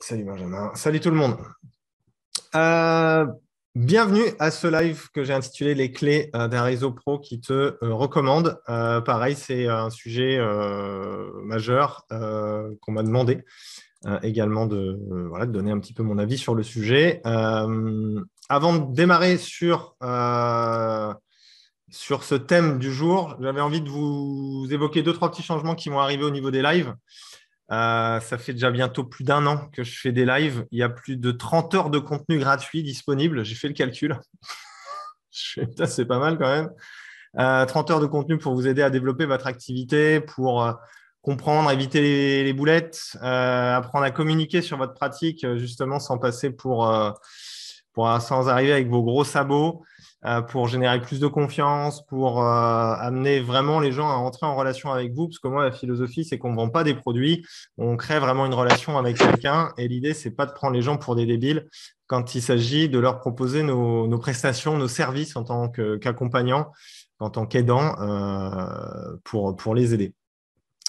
Salut Benjamin. Salut tout le monde. Euh, bienvenue à ce live que j'ai intitulé Les clés euh, d'un réseau pro qui te euh, recommande. pareil, c'est un sujet majeur qu'on m'a demandé également de, donner un petit peu mon avis sur le sujet. avant de démarrer sur, sur ce thème du jour, j'avais envie de vous évoquer deux, trois petits changements qui vont arriver au niveau des lives. Euh, ça fait déjà bientôt plus d'un an que je fais des lives. Il y a plus de 30 heures de contenu gratuit disponible. J'ai fait le calcul. c'est pas mal quand même. 30 euh, heures de contenu pour vous aider à développer votre activité, pour euh, comprendre, éviter les, boulettes, apprendre à communiquer sur votre pratique, justement, sans passer pour, pour sans arriver avec vos gros sabots. Euh, pour générer plus de confiance, pour euh, amener vraiment les gens à entrer en relation avec vous. Parce que moi, la philosophie, c'est qu'on ne vend pas des produits, on crée vraiment une relation avec quelqu'un. Et l'idée, c'est pas de prendre les gens pour des débiles quand il s'agit de leur proposer nos, prestations, nos services en tant qu'accompagnants, en tant qu'aidants euh, pour, pour les aider.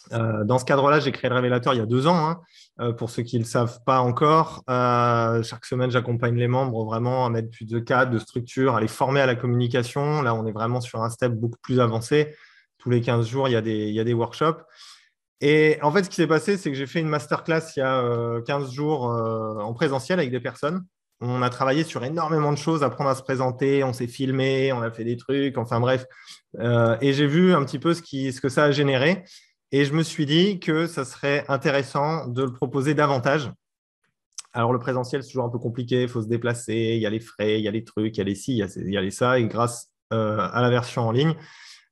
Dans ce cadre-là, j'ai créé le révélateur il y a deux ans. Hein. Euh, pour ceux qui ne le savent pas encore, euh, chaque semaine, j'accompagne les membres vraiment à mettre plus de cadres, de structures, à les former à la communication. Là, on est vraiment sur un step beaucoup plus avancé. Tous les 15 jours, il y a des, workshops. Et en fait, ce qui s'est passé, c'est que j'ai fait une masterclass il y a 15 jours en présentiel avec des personnes. On a travaillé sur énormément de choses, apprendre à se présenter, on s'est filmé, on a fait des trucs, enfin bref. et j'ai vu un petit peu ce, qui, ce que ça a généré. Et je me suis dit que ça serait intéressant de le proposer davantage. Alors, le présentiel, c'est toujours un peu compliqué, il faut se déplacer, il y a les frais, il y a les trucs, il y a les ci, il y a les ça. Et grâce euh, à la version en ligne,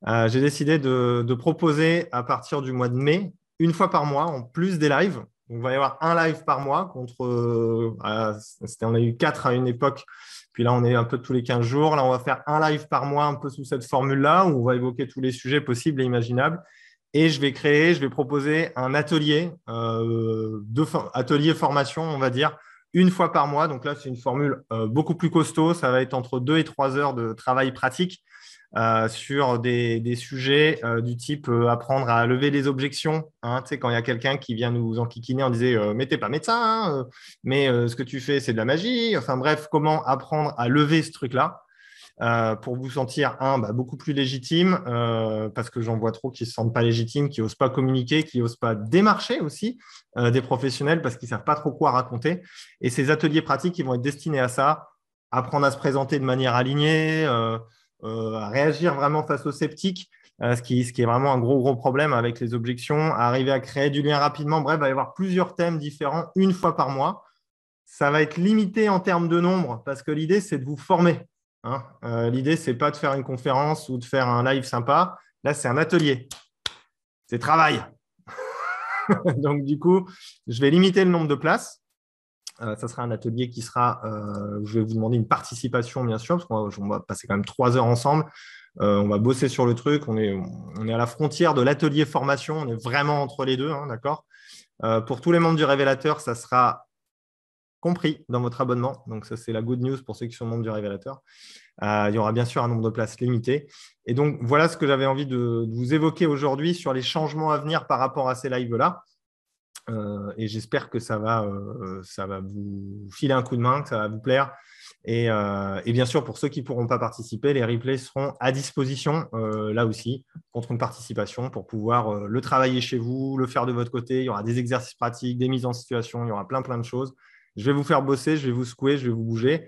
euh, j'ai décidé de, proposer à partir du mois de mai, une fois par mois, en plus des lives. Donc, il va y avoir un live par mois contre. Euh, on a eu quatre à une époque. Puis là, on est un peu tous les 15 jours. Là, on va faire un live par mois, un peu sous cette formule-là, où on va évoquer tous les sujets possibles et imaginables. Et je vais créer, je vais proposer un atelier, euh, atelier formation, on va dire, une fois par mois. Donc là, c'est une formule euh, beaucoup plus costaud. Ça va être entre deux et trois heures de travail pratique euh, sur des, sujets du type apprendre à lever des objections. Hein. tu sais, quand il y a quelqu'un qui vient nous enquiquiner en disant Mais t'es pas médecin, hein, mais ce que tu fais, c'est de la magie. Enfin bref, comment apprendre à lever ce truc-là euh, pour vous sentir, un, bah, beaucoup plus légitime, euh, parce que j'en vois trop qui ne se sentent pas légitimes, qui n'osent pas communiquer, qui n'osent pas démarcher aussi euh, des professionnels parce qu'ils ne savent pas trop quoi raconter. Et ces ateliers pratiques, ils vont être destinés à ça, apprendre à se présenter de manière alignée, à réagir vraiment face aux sceptiques. ce, qui, ce qui est vraiment un gros, gros problème avec les objections, arriver à créer du lien rapidement. Bref, il va y avoir plusieurs thèmes différents une fois par mois. Ça va être limité en termes de nombre parce que l'idée, c'est de vous former. Hein. Euh, l'idée, ce n'est pas de faire une conférence ou de faire un live sympa. Là, c'est un atelier. C'est travail. Donc, du coup, je vais limiter le nombre de places. Euh, ça sera un atelier qui sera, euh, je vais vous demander une participation, bien sûr, parce qu'on va, passer quand même trois heures ensemble. on va bosser sur le truc. On est, à la frontière de l'atelier formation. On est vraiment entre les deux, hein, d'accord? Pour tous les membres du révélateur, ça sera compris dans votre abonnement. Donc, ça, c'est la good news pour ceux qui sont membres du révélateur. Euh, il y aura bien sûr un nombre de places limité. Et donc, voilà ce que j'avais envie de, vous évoquer aujourd'hui sur les changements à venir par rapport à ces lives-là. Euh, et j'espère que ça va, euh, ça va vous filer un coup de main, que ça va vous plaire. Et, et bien sûr, pour ceux qui ne pourront pas participer, les replays seront à disposition là aussi contre une participation pour pouvoir le travailler chez vous, le faire de votre côté. Il y aura des exercices pratiques, des mises en situation, il y aura plein plein de choses. Je vais vous faire bosser, je vais vous secouer, je vais vous bouger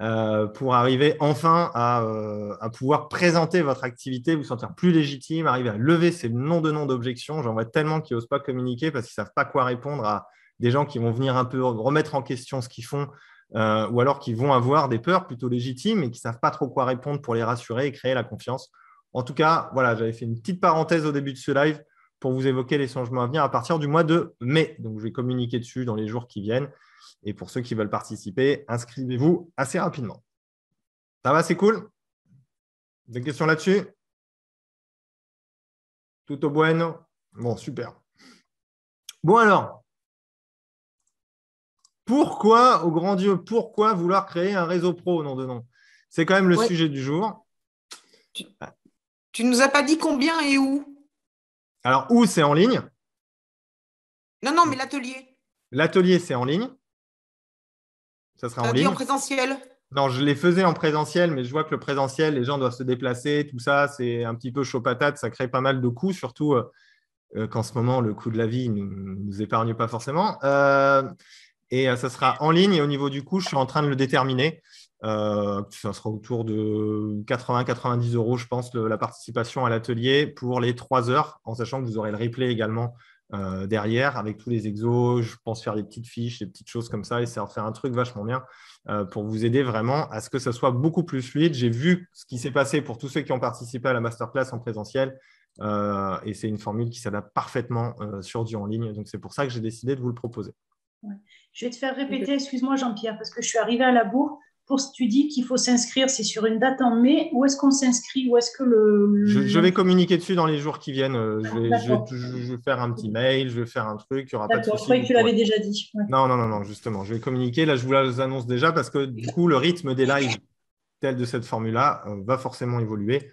euh, pour arriver enfin euh, à, pouvoir présenter votre activité, vous sentir plus légitime, arriver à lever ces noms de noms d'objections. J'en vois tellement qui n'osent pas communiquer parce qu'ils ne savent pas quoi répondre à des gens qui vont venir un peu remettre en question ce qu'ils font euh, ou alors qui vont avoir des peurs plutôt légitimes et qui ne savent pas trop quoi répondre pour les rassurer et créer la confiance. En tout cas, voilà, j'avais fait une petite parenthèse au début de ce live pour vous évoquer les changements à venir à partir du mois de mai. Donc, je vais communiquer dessus dans les jours qui viennent. Et pour ceux qui veulent participer, inscrivez-vous assez rapidement. Ça va, c'est cool? Des questions là-dessus? Tout au bueno? Bon, super. Bon alors, pourquoi, au grand Dieu, pourquoi vouloir créer un réseau pro, nom de nom? C'est quand même le sujet du jour. Tu, tu nous as pas dit combien et où? Alors, où c'est en ligne? Non, non, mais l'atelier. L'atelier, c'est en ligne. Ça sera T'as en dit ligne. en présentiel? Non, je les faisais en présentiel, mais je vois que le présentiel, les gens doivent se déplacer, tout ça, c'est un petit peu chaud patate, ça crée pas mal de coûts, surtout euh, euh, qu'en ce moment, le coût de la vie ne nous, nous épargne pas forcément. Euh, et ça sera en ligne, et au niveau du coût, je suis en train de le déterminer. Euh, ça sera autour de 80-90 euros, je pense, le- la participation à l'atelier pour les trois heures, en sachant que vous aurez le replay également euh, derrière avec tous les exos. Je pense faire des petites fiches, des petites choses comme ça, et ça va faire un truc vachement bien euh, pour vous aider vraiment à ce que ça soit beaucoup plus fluide. J'ai vu ce qui s'est passé pour tous ceux qui ont participé à la masterclass en présentiel, euh, et c'est une formule qui s'adapte parfaitement euh, sur du en ligne. Donc, c'est pour ça que j'ai décidé de vous le proposer. Je vais te faire répéter, excuse-moi Jean-Pierre, parce que je suis arrivée à la bourre. Pour ce que tu dis qu'il faut s'inscrire, c'est sur une date en mai. Où est-ce qu'on s'inscrit? Où est-ce que le. Je, je vais communiquer dessus dans les jours qui viennent. Euh, Je vais, je vais- D'accord. je vais faire un petit mail, je vais faire un truc, il n'y aura pas de D'accord, je souci. croyais que tu l'avais déjà dit. Ouais. Non, non, non, non, justement. Je vais communiquer. Là, je vous l'annonce déjà parce que du coup, le rythme des lives tel de cette formule-là euh, va forcément évoluer.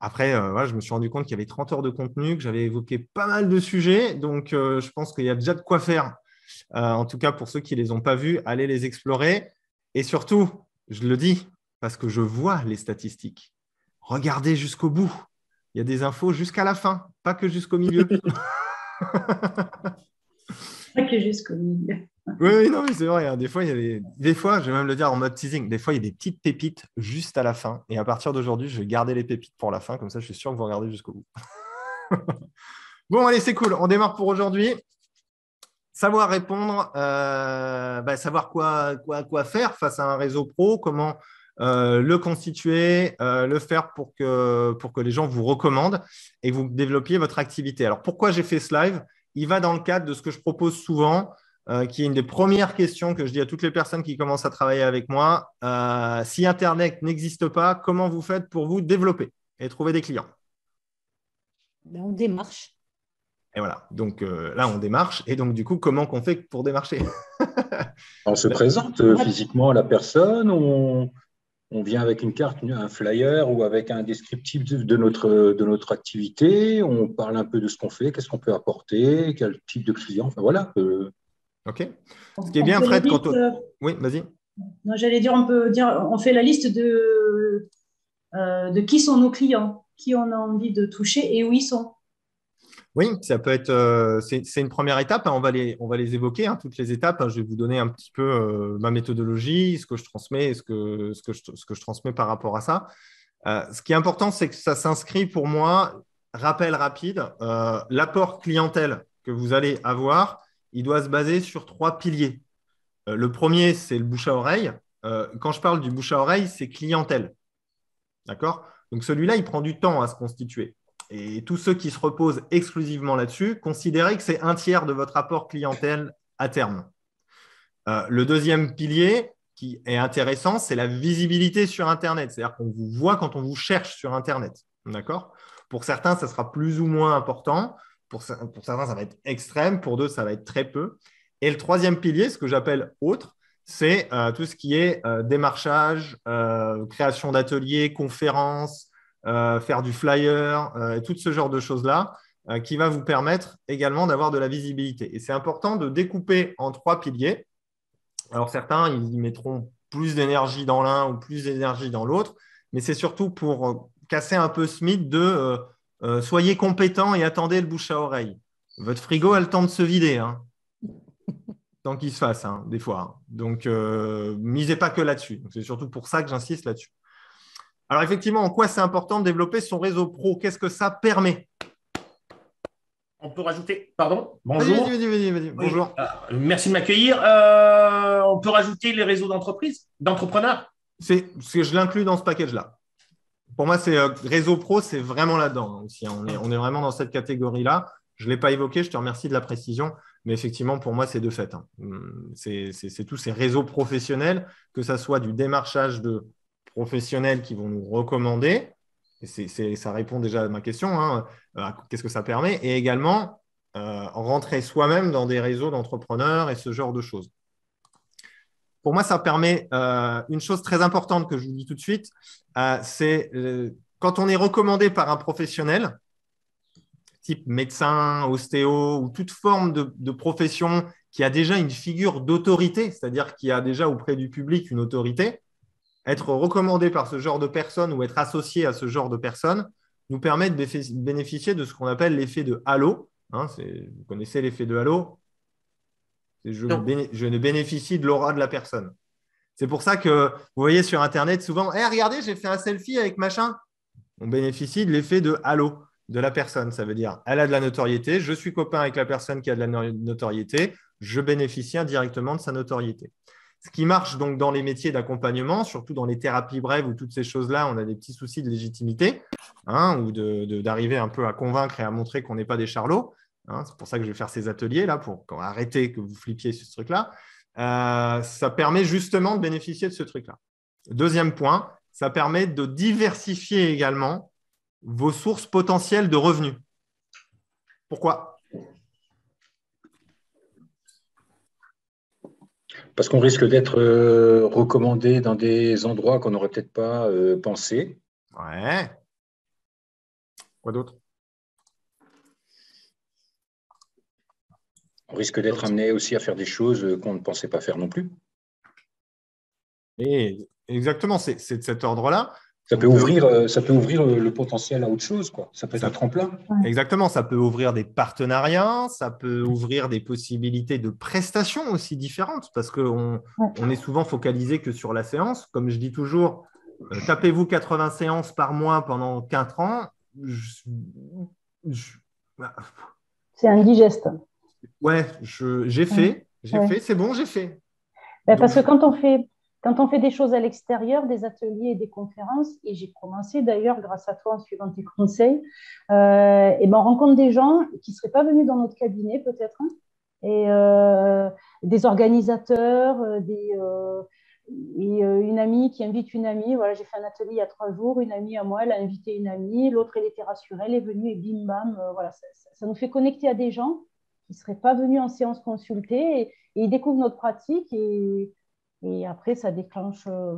Après, euh, voilà, je me suis rendu compte qu'il y avait 30 heures de contenu, que j'avais évoqué pas mal de sujets. Donc, euh, je pense qu'il y a déjà de quoi faire. En tout cas, pour ceux qui ne les ont pas vus, allez les explorer. Et surtout, je le dis parce que je vois les statistiques. Regardez jusqu'au bout. Il y a des infos jusqu'à la fin, pas que jusqu'au milieu. Pas que jusqu'au milieu. Oui, oui, non, mais c'est vrai. hein. Des fois, il y a des... des fois, je vais même le dire en mode teasing, des fois, il y a des petites pépites juste à la fin. Et à partir d'aujourd'hui, je vais garder les pépites pour la fin. Comme ça, je suis sûr que vous regardez jusqu'au bout. bon, allez, c'est cool. On démarre pour aujourd'hui. Savoir répondre, euh, bah, savoir quoi, quoi, quoi faire face à un réseau pro, comment euh, le constituer, euh, le faire pour que, pour que les gens vous recommandent et que vous développiez votre activité. Alors, pourquoi j'ai fait ce live? Il va dans le cadre de ce que je propose souvent, qui est une des premières questions que je dis à toutes les personnes qui commencent à travailler avec moi. Si Internet n'existe pas, comment vous faites pour vous développer et trouver des clients? Ben, on démarche. Et voilà, donc euh, là, on démarche. Et donc, du coup, comment qu'on fait pour démarcher? On se présente euh, physiquement à la personne, on, on vient avec une carte, un flyer ou avec un descriptif de, de notre, de notre activité, on parle un peu de ce qu'on fait, qu'est-ce qu'on peut apporter, quel type de client, enfin voilà. euh, OK Ce qui est bien, On fait Fred, quand on- euh, Oui, vas-y. non, J'allais dire, on peut dire, on fait la liste de, euh, de qui sont nos clients, qui on a envie de toucher et où ils sont. Oui, ça peut être. euh, c'est une première étape. hein, on, va les, on va les évoquer, hein, toutes les étapes. hein, je vais vous donner un petit peu euh, ma méthodologie, ce que je transmets, ce que, ce que, je, transmets par rapport à ça. Euh, ce qui est important, c'est que ça s'inscrit pour moi, rappel rapide, l'apport clientèle que vous allez avoir, il doit se baser sur trois piliers. Le premier, c'est le bouche à oreille. Quand je parle du bouche à oreille, c'est clientèle. D'accord? Donc celui-là, il prend du temps à se constituer. Et tous ceux qui se reposent exclusivement là-dessus, considérez que c'est un tiers de votre apport clientèle à terme. Euh, le deuxième pilier qui est intéressant, c'est la visibilité sur Internet. C'est-à-dire qu'on vous voit quand on vous cherche sur Internet. D'accord? Pour certains, ça sera plus ou moins important. Pour, cer- pour certains, ça va être extrême. Pour d'autres, ça va être très peu. Et le troisième pilier, ce que j'appelle autre, c'est euh, tout ce qui est euh, démarchage, création d'ateliers, conférences, faire du flyer, euh, et tout ce genre de choses-là, euh, qui va vous permettre également d'avoir de la visibilité. Et c'est important de découper en trois piliers. Alors certains, ils y mettront plus d'énergie dans l'un ou plus d'énergie dans l'autre, mais c'est surtout pour euh, casser un peu ce mythe de euh, euh, soyez compétent et attendez le bouche à oreille. Votre frigo a le temps de se vider. Hein tant qu'il se fasse, hein, des fois. hein. Donc, euh, misez pas que là-dessus. C'est surtout pour ça que j'insiste là-dessus. Alors, effectivement, en quoi c'est important de développer son réseau pro? Qu'est-ce que ça permet? On peut rajouter, pardon, bonjour. Vas-y, vas-y, vas-y, vas-y. Oui, Bonjour. euh, merci de m'accueillir. Euh, on peut rajouter les réseaux d'entreprise, d'entrepreneurs? C'est ce que je l'inclus dans ce package-là. Pour moi, c'est euh, réseau pro, c'est vraiment là-dedans hein, aussi. hein. On est, on est vraiment dans cette catégorie-là. Je ne l'ai pas évoqué, je te remercie de la précision, mais effectivement, pour moi, c'est de fait. hein. Hum, C'est tous ces réseaux professionnels, que ça soit du démarchage de professionnels qui vont nous recommander, ça répond déjà à ma question, hein, euh, qu'est-ce que ça permet, et également euh, rentrer soi-même dans des réseaux d'entrepreneurs et ce genre de choses. Pour moi, ça permet euh, une chose très importante que je vous dis tout de suite, c'est quand on est recommandé par un professionnel, type médecin, ostéo ou toute forme de profession qui a déjà une figure d'autorité, c'est-à-dire qui a déjà auprès du public une autorité, être recommandé par ce genre de personnes ou être associé à ce genre de personnes nous permet de bénéficier de ce qu'on appelle l'effet de halo. Hein, vous connaissez l'effet de halo? Je, je, ne bénéficie de l'aura de la personne. C'est pour ça que vous voyez sur Internet souvent, hey, regardez, j'ai fait un selfie avec machin. On bénéficie de l'effet de halo de la personne. Ça veut dire, elle a de la notoriété, je suis copain avec la personne qui a de la notoriété, je bénéficie indirectement de sa notoriété. Ce qui marche donc dans les métiers d'accompagnement, surtout dans les thérapies brèves ou toutes ces choses-là, on a des petits soucis de légitimité hein, ou d'arriver un peu à convaincre et à montrer qu'on n'est pas des charlots. Hein. c'est pour ça que je vais faire ces ateliers-là, pour arrêter que vous flippiez sur ce truc-là. Euh, ça permet justement de bénéficier de ce truc-là. Deuxième point, ça permet de diversifier également vos sources potentielles de revenus. Pourquoi? Parce qu'on risque d'être euh, recommandé dans des endroits qu'on n'aurait peut-être pas euh, pensé. Ouais. Quoi d'autre? On risque d'être amené aussi à faire des choses qu'on ne pensait pas faire non plus. Et exactement, c'est de cet ordre-là. Ça peut, ouvrir, euh, ça peut ouvrir le potentiel à autre chose, quoi. Ça peut être un tremplin. Exactement, ça peut ouvrir des partenariats, ça peut ouvrir des possibilités de prestations aussi différentes, parce qu'on on est souvent focalisé que sur la séance. Comme je dis toujours, euh, tapez-vous 80 séances par mois pendant 4 ans. C'est indigeste. Ouais, j'ai fait, j'ai fait, c'est bon, j'ai fait. Ben, parce que quand on fait quand on fait des choses à l'extérieur, des ateliers et des conférences, et j'ai commencé d'ailleurs grâce à toi en suivant tes conseils, euh, et ben on rencontre des gens qui ne seraient pas venus dans notre cabinet peut-être, hein, et euh, des organisateurs, euh, une amie qui invite une amie. Voilà, j'ai fait un atelier il y a trois jours, une amie à moi, elle a invité une amie, l'autre elle était rassurée, elle est venue et bim bam, voilà, ça, ça, nous fait connecter à des gens qui ne seraient pas venus en séance consultée et, et ils découvrent notre pratique et et après, ça déclenche. Euh,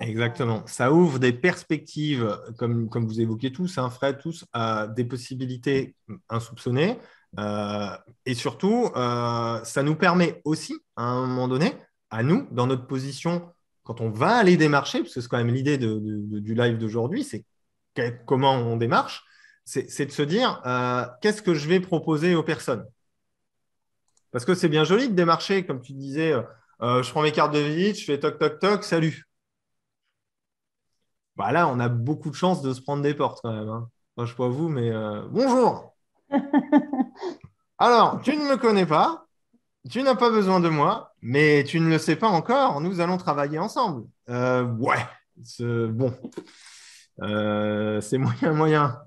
Exactement. Ça ouvre des perspectives, comme, comme vous évoquez tous, hein, Fred, tous, à des possibilités insoupçonnées. Euh, et surtout, euh, ça nous permet aussi, à un moment donné, à nous, dans notre position, quand on va aller démarcher, parce que c'est quand même l'idée du live d'aujourd'hui, c'est comment on démarche, c'est de se dire qu'est-ce que je vais proposer aux personnes? Parce que c'est bien joli de démarcher, comme tu disais, euh, je prends mes cartes de visite, je fais toc, toc, toc, salut. Bah là, on a beaucoup de chance de se prendre des portes quand même. Hein. je ne sais pas vous, mais euh, bonjour. Alors, tu ne me connais pas, tu n'as pas besoin de moi, mais tu ne le sais pas encore. Nous allons travailler ensemble. Euh, ouais, bon, c'est moyen, moyen.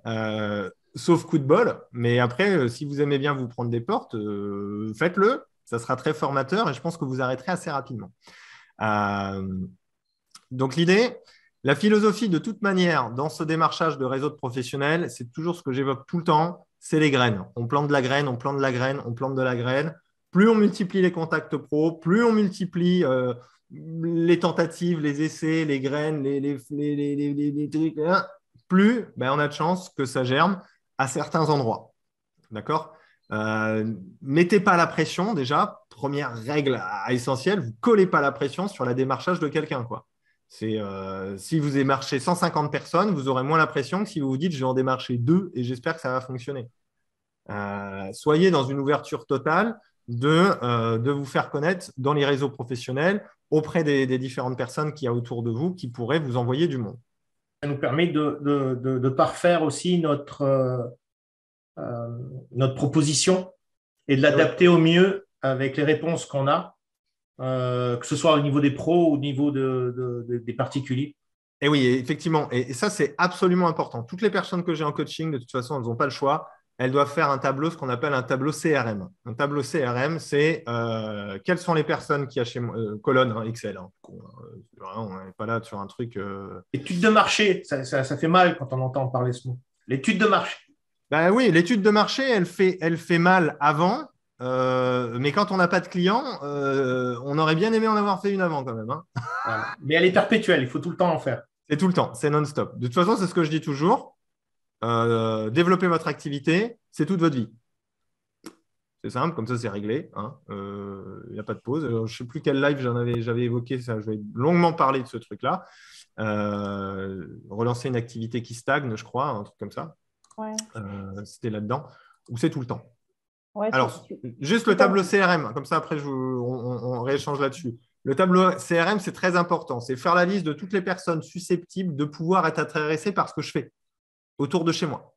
sauf coup de bol. Mais après, si vous aimez bien vous prendre des portes, faites-le. Ça sera très formateur et je pense que vous arrêterez assez rapidement. Euh, donc l'idée, la philosophie de toute manière dans ce démarchage de réseau de professionnels, c'est toujours ce que j'évoque tout le temps, c'est les graines. On plante de la graine, on plante de la graine, on plante de la graine. Plus on multiplie les contacts pro, plus on multiplie euh, les tentatives, les essais, les graines, les, trucs, hein, plus ben, on a de chance que ça germe à certains endroits. D'accord? Euh, mettez pas la pression déjà. Première règle essentielle, vous collez pas la pression sur la démarchage de quelqu'un. C'est, euh, si vous démarchez 150 personnes, vous aurez moins la pression que si vous vous dites je vais en démarcher deux et j'espère que ça va fonctionner. Euh, soyez dans une ouverture totale de, de vous faire connaître dans les réseaux professionnels auprès des, différentes personnes qui y a autour de vous qui pourraient vous envoyer du monde. Ça nous permet de, de, de parfaire aussi notre, notre proposition et de l'adapter au mieux avec les réponses qu'on a, euh, que ce soit au niveau des pros ou au niveau des particuliers. Et oui, effectivement. Et, ça, c'est absolument important. Toutes les personnes que j'ai en coaching, de toute façon, elles n'ont pas le choix. Elles doivent faire un tableau, ce qu'on appelle un tableau CRM. Un tableau CRM, c'est euh, quelles sont les personnes qui a chez moi, colonne hein, Excel. Hein. on n'est pas là sur un truc. Étude de marché, ça, ça, fait mal quand on entend parler ce mot. L'étude de marché. Ben oui, l'étude de marché, elle fait, elle fait mal avant, euh, mais quand on n'a pas de clients, euh, on aurait bien aimé en avoir fait une avant quand même. Hein. Mais elle est perpétuelle, il faut tout le temps en faire. C'est tout le temps, c'est non-stop. De toute façon, c'est ce que je dis toujours. Euh, développer votre activité, c'est toute votre vie. C'est simple, comme ça c'est réglé. Hein. Il n'y a pas de pause. je ne sais plus quel live j'en avais, j'avais évoqué ça. Je vais longuement parler de ce truc-là. Relancer une activité qui stagne, je crois, un truc comme ça. Euh, c'était là-dedans. Ou c'est tout le temps? Alors, juste le tableau CRM, comme ça après je, on, rééchange là-dessus. Le tableau CRM, c'est très important. C'est faire la liste de toutes les personnes susceptibles de pouvoir être intéressées par ce que je fais autour de chez moi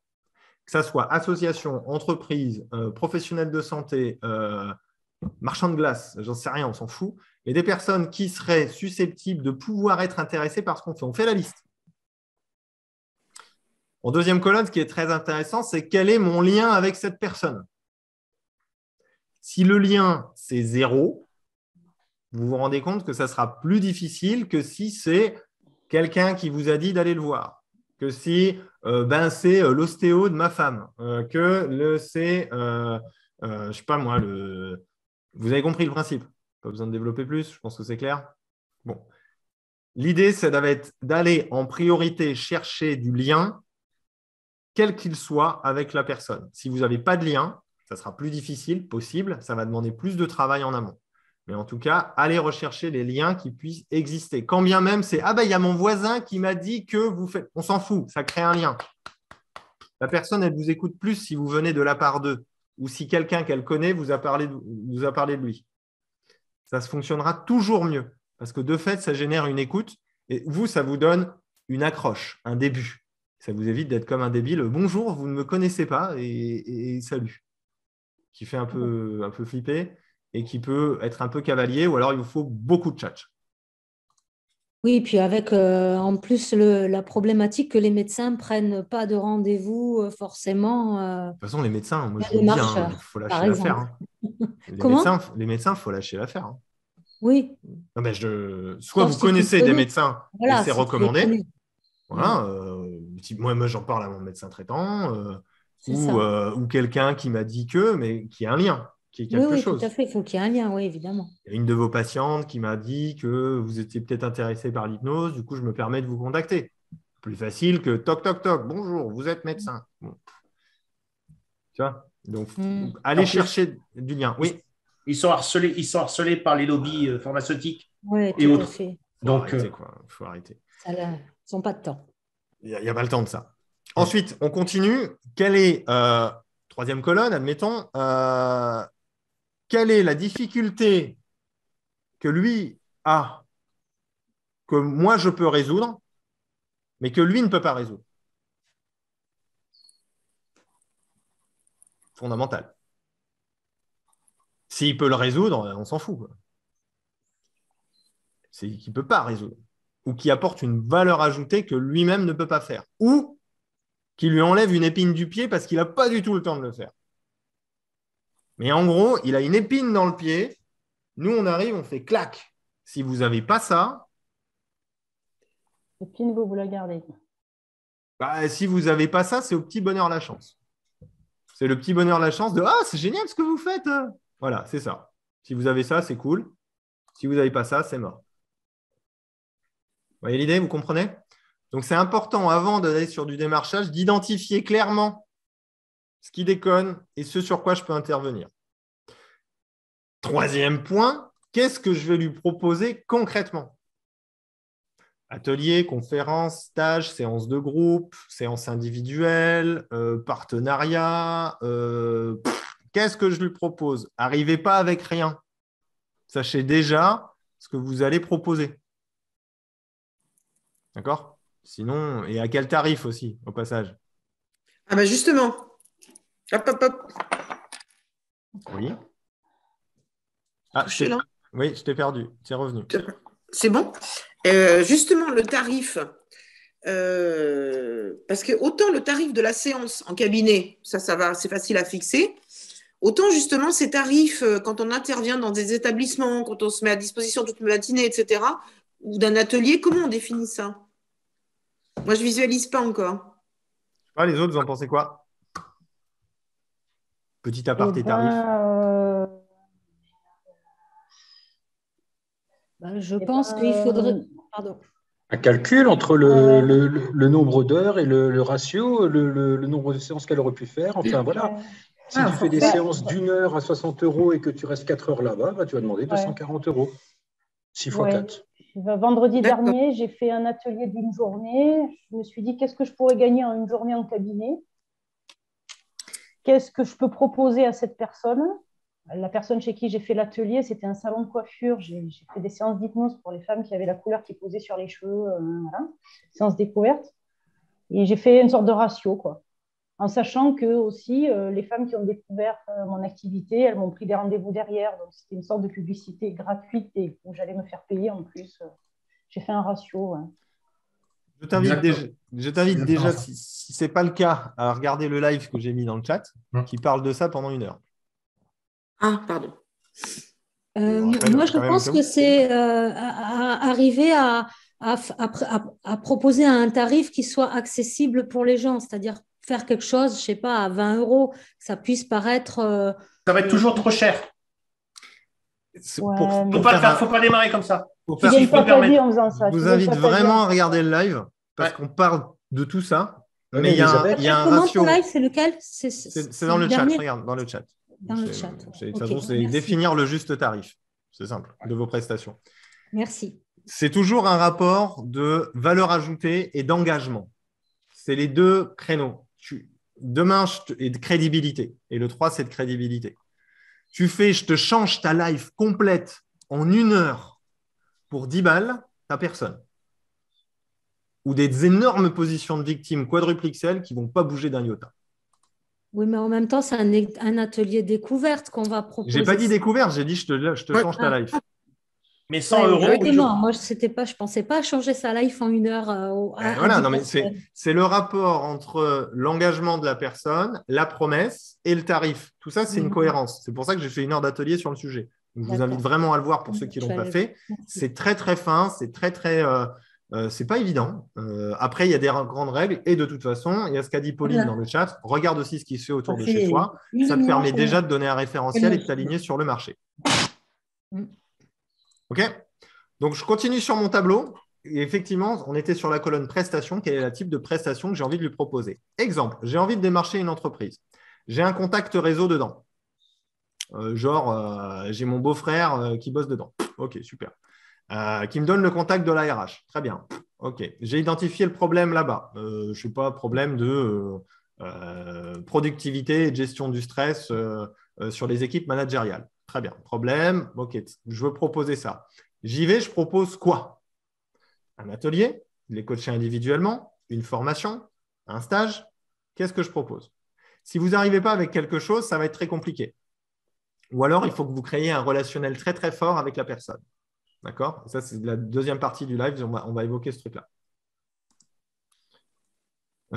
que ce soit association, entreprise, euh, professionnel de santé, euh, marchand de glace, j'en sais rien, on s'en fout, mais des personnes qui seraient susceptibles de pouvoir être intéressées par ce qu'on fait. On fait la liste. En deuxième colonne, ce qui est très intéressant, c'est quel est mon lien avec cette personne. Si le lien, c'est zéro, vous vous rendez compte que ça sera plus difficile que si c'est quelqu'un qui vous a dit d'aller le voir que si euh, ben, c'est euh, l'ostéo de ma femme, euh, que le c'est, je sais pas moi, vous avez compris le principe. Pas besoin de développer plus, je pense que c'est clair. Bon. L'idée, c'est d'aller en priorité chercher du lien, quel qu'il soit, avec la personne. Si vous n'avez pas de lien, ça sera plus difficile, possible, ça va demander plus de travail en amont. Mais en tout cas, allez rechercher les liens qui puissent exister. Quand bien même c'est Ah ben, il y a mon voisin qui m'a dit que vous faites. On s'en fout, ça crée un lien. La personne, elle vous écoute plus si vous venez de la part d'eux ou si quelqu'un qu'elle connaît vous a, parlé de, vous a parlé lui. Ça se fonctionnera toujours mieux parce que de fait, ça génère une écoute et vous, ça vous donne une accroche, un début. Ça vous évite d'être comme un débile. Bonjour, vous ne me connaissez pas et, salut. Qui fait un peu, un peu flipper et qui peut être un peu cavalier, ou alors il vous faut beaucoup de tchatch. Oui, puis avec euh, en plus la problématique que les médecins ne prennent pas de rendez-vous euh, forcément. Euh, de toute façon, les médecins, moi je vous dis, hein, il faut lâcher l'affaire. Hein. Les, médecins, les médecins, il faut lâcher l'affaire. Hein. Oui. Non, mais je... Soit vous connaissez des médecins et c'est recommandé. Voilà, moi, j'en parle à mon médecin traitant ou, ou quelqu'un qui m'a dit que, mais qui a un lien oui, tout à fait. Il faut qu'il y ait un lien, oui, évidemment. Il y a une de vos patientes qui m'a dit que vous étiez peut-être intéressé par l'hypnose, du coup, je me permets de vous contacter. Plus facile que toc, toc, toc, bonjour, vous êtes médecin. Tu vois Donc, hmm. allez chercher du lien. Oui. Ils sont harcelés, ils sont harcelés par les lobbies euh, pharmaceutiques ouais, et autres. Fait. Donc, il faut arrêter. Ça, ils n'ont pas de temps. Il n'y a, pas le temps de ça. Ensuite, on continue. Quelle est, euh, troisième colonne, admettons, euh, quelle est la difficulté que lui a, que moi je peux résoudre, mais que lui ne peut pas résoudre? Fondamental. S'il peut le résoudre, on s'en fout. C'est qu'il ne peut pas résoudre. Ou qui apporte une valeur ajoutée que lui-même ne peut pas faire. Ou qui lui enlève une épine du pied parce qu'il n'a pas du tout le temps de le faire. Mais en gros, il a une épine dans le pied. Nous, on arrive, on fait clac. Si vous n'avez pas ça. L'épine, vous, vous la gardez. Bah, si vous n'avez pas ça, c'est au petit bonheur la chance. C'est le petit bonheur la chance de Ah, c'est génial ce que vous faites. Voilà, c'est ça. Si vous avez ça, c'est cool. Si vous n'avez pas ça, c'est mort. Vous voyez l'idée Vous comprenez? Donc, c'est important, avant d'aller sur du démarchage, d'identifier clairement ce qui déconne et ce sur quoi je peux intervenir. Troisième point, qu'est-ce que je vais lui proposer concrètement? Atelier, conférence, stage, séance de groupe, séance individuelle, euh, partenariat. Euh, qu'est-ce que je lui propose? Arrivez pas avec rien. Sachez déjà ce que vous allez proposer. D'accord? Sinon, et à quel tarif aussi, au passage? Ah ben justement, Hop, hop, hop. Oui. Ah, je là. Oui, je t'ai perdu. C'est revenu. C'est bon. Euh, justement, le tarif. Euh, parce que autant le tarif de la séance en cabinet, ça, ça va, c'est facile à fixer. Autant justement ces tarifs euh, quand on intervient dans des établissements, quand on se met à disposition toute matinée, etc., ou d'un atelier, comment on définit ça? Moi, je visualise pas encore. Ah, les autres, vous en pensez quoi? Petit aparté eh ben, tarif. Euh, ben, je eh pense qu'il ben, faudrait. Pardon. Un calcul entre le, le, nombre d'heures et le, ratio, le, nombre de séances qu'elle aurait pu faire. Enfin, voilà. Si tu fais des séances d'une heure à 60 euros et que tu restes 4 heures là-bas, bah, tu vas demander 240 euros. 6 fois 4. Vendredi dernier, j'ai fait un atelier d'une journée. Je me suis dit, qu'est-ce que je pourrais gagner en une journée en cabinet? Qu'est-ce que je peux proposer à cette personne? La personne chez qui j'ai fait l'atelier, c'était un salon de coiffure. J'ai fait des séances d'hypnose pour les femmes qui avaient la couleur qui posait sur les cheveux. Euh, voilà. Séance découverte. Et j'ai fait une sorte de ratio, quoi en sachant que aussi euh, les femmes qui ont découvert euh, mon activité, elles m'ont pris des rendez-vous derrière. Donc c'était une sorte de publicité gratuite et où j'allais me faire payer en plus. J'ai fait un ratio. Je t'invite déjà, si, ce n'est pas le cas, à regarder le live que j'ai mis dans le chat, hum. qui parle de ça pendant une heure. Ah, pardon. Euh, moi, je pense que c'est arriver à, à, proposer un tarif qui soit accessible pour les gens, c'est-à-dire faire quelque chose, je ne sais pas, à 20 euros, ça puisse paraître. Euh, ça va être toujours trop cher. Il ne faut, pas démarrer comme ça. Pour faire, je vous invite vraiment à regarder le live parce qu'on parle de tout ça. Mais il y a un, y a un ratio. c'est lequel? C'est dans le chat. Regarde, dans le chat. Dans le chat. De toute façon, c'est définir le juste tarif. C'est simple, de vos prestations. Merci. C'est toujours un rapport de valeur ajoutée et d'engagement. C'est les deux créneaux demain, et de crédibilité. Et le 3, c'est de crédibilité. Tu fais, je te change ta life complète en une heure pour 10 balles, t'as personne. Ou des énormes positions de victimes quadruplexelles qui ne vont pas bouger d'un iota. Oui, mais en même temps, c'est un, atelier découverte qu'on va proposer. J'ai pas dit découverte, j'ai dit je te, je te change ta life. Mais 100 euros. Moi, c'était pas, je pensais pas changer sa life en une heure. Euh, ben voilà, non, mais c'est le rapport entre l'engagement de la personne, la promesse et le tarif. Tout ça, c'est une cohérence. C'est pour ça que j'ai fait une heure d'atelier sur le sujet. je vous invite vraiment à le voir pour ceux qui ne l'ont pas fait. C'est très, très fin. C'est très, très. Euh, euh, c'est pas évident. après, il y a des grandes règles. Et de toute façon, il y a ce qu'a dit Pauline dans le chat. Regarde aussi ce qui se fait autour de chez toi. Ça te permet déjà de donner un référentiel et de t'aligner sur le marché. OK Donc, je continue sur mon tableau. Et effectivement, on était sur la colonne prestation. Quel est le type de prestation que j'ai envie de lui proposer? Exemple, j'ai envie de démarcher une entreprise. J'ai un contact réseau dedans. Euh, genre, euh, j'ai mon beau-frère euh, qui bosse dedans. OK, super. qui me donne le contact de l'ARH. Très bien. OK. J'ai identifié le problème là-bas. je ne sais pas, problème de productivité et de gestion du stress sur les équipes managériales. Très bien. Problème, ok, je veux proposer ça. J'y vais, je propose quoi? Un atelier, les coacher individuellement, une formation, un stage. Qu'est-ce que je propose? Si vous n'arrivez pas avec quelque chose, ça va être très compliqué. Ou alors, il faut que vous créiez un relationnel très très fort avec la personne. D'accord? Ça, c'est la deuxième partie du live. On va, on va évoquer ce truc-là.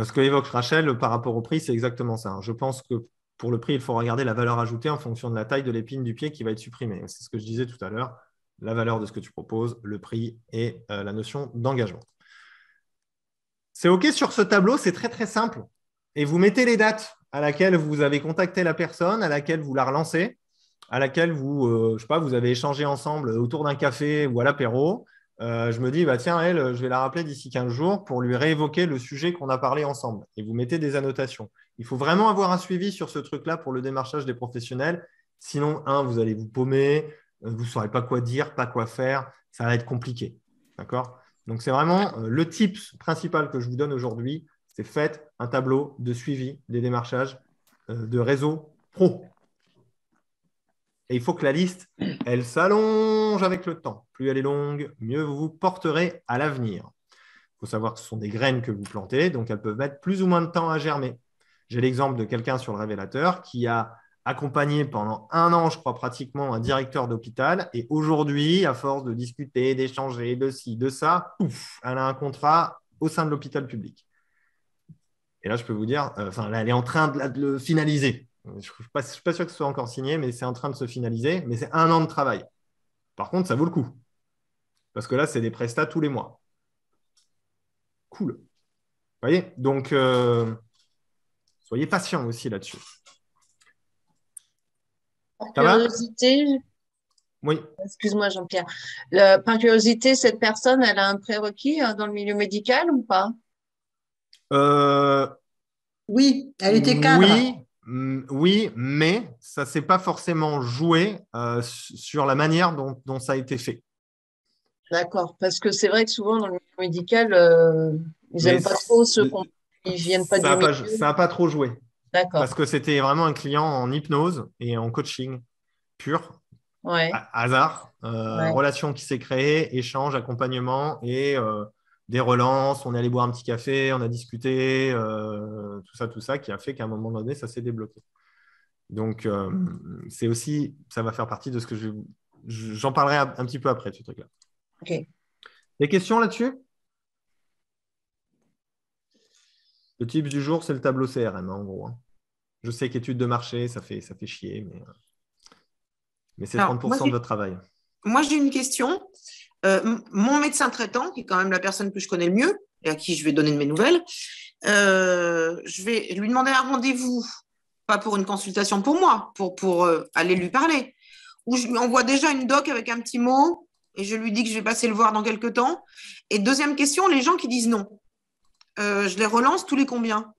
Ce que évoque Rachel par rapport au prix, c'est exactement ça. Je pense que pour le prix, il faut regarder la valeur ajoutée en fonction de la taille de l'épine du pied qui va être supprimée. C'est ce que je disais tout à l'heure, la valeur de ce que tu proposes, le prix et euh, la notion d'engagement. C'est OK sur ce tableau, c'est très très simple. Et vous mettez les dates à laquelle vous avez contacté la personne, à laquelle vous la relancez, à laquelle vous, euh, je sais vous avez échangé ensemble autour d'un café ou à l'apéro. Euh, je me dis, bah, tiens, elle, je vais la rappeler d'ici 15 jours pour lui réévoquer le sujet qu'on a parlé ensemble. Et vous mettez des annotations. Il faut vraiment avoir un suivi sur ce truc-là pour le démarchage des professionnels. Sinon, un, vous allez vous paumer, euh, vous ne saurez pas quoi dire, pas quoi faire. Ça va être compliqué. D'accord? Donc, c'est vraiment euh, le tips principal que je vous donne aujourd'hui. C'est faites un tableau de suivi des démarchages de réseau pro. Et il faut que la liste, elle s'allonge avec le temps. Plus elle est longue, mieux vous vous porterez à l'avenir. Il faut savoir que ce sont des graines que vous plantez, donc elles peuvent mettre plus ou moins de temps à germer. J'ai l'exemple de quelqu'un sur le révélateur qui a accompagné pendant un an, je crois pratiquement, un directeur d'hôpital. Et aujourd'hui, à force de discuter, d'échanger, de ci, de ça, ouf, elle a un contrat au sein de l'hôpital public. Et là, je peux vous dire, euh, enfin, elle est en train de le finaliser. Je ne suis, pas sûr que ce soit encore signé, mais c'est en train de se finaliser. Mais c'est un an de travail. Par contre, ça vaut le coup. Parce que là, c'est des prestats tous les mois. Cool. Vous voyez? Donc, euh, soyez patient aussi là-dessus. Par curiosité, oui. Excuse-moi, Jean-Pierre. Par curiosité, cette personne, elle a un prérequis euh, dans le milieu médical ou pas? Euh, Oui, elle était cadre. Oui, mm, oui, mais ça ne s'est pas forcément joué euh, sur la manière dont, ça a été fait. D'accord, parce que c'est vrai que souvent dans le milieu médical, euh, ils n'aiment pas trop ceux qui viennent pas ça du milieu. ça n'a pas trop joué. D'accord. Parce que c'était vraiment un client en hypnose et en coaching pur. Ouais. Hasard, euh, relation qui s'est créée, échange, accompagnement et des relances, on est allé boire un petit café, on a discuté, euh, tout ça, tout ça, qui a fait qu'à un moment donné, ça s'est débloqué. Donc, euh, c'est aussi, ça va faire partie de ce que je. J'en parlerai un, petit peu après, ce truc-là. OK. Des questions là-dessus? Le type du jour, c'est le tableau CRM, hein, en gros. Hein. Je sais qu'étude de marché, ça fait, ça fait chier, mais, euh, mais c'est 30% de votre travail. Moi, j'ai une question. Euh, mon médecin traitant, qui est quand même la personne que je connais le mieux et à qui je vais donner de mes nouvelles, euh, je vais lui demander un rendez-vous, pas pour une consultation pour moi, pour, pour euh, aller lui parler, où je lui envoie déjà une doc avec un petit mot et je lui dis que je vais passer le voir dans quelques temps. Et deuxième question, les gens qui disent non, je les relance tous les combien?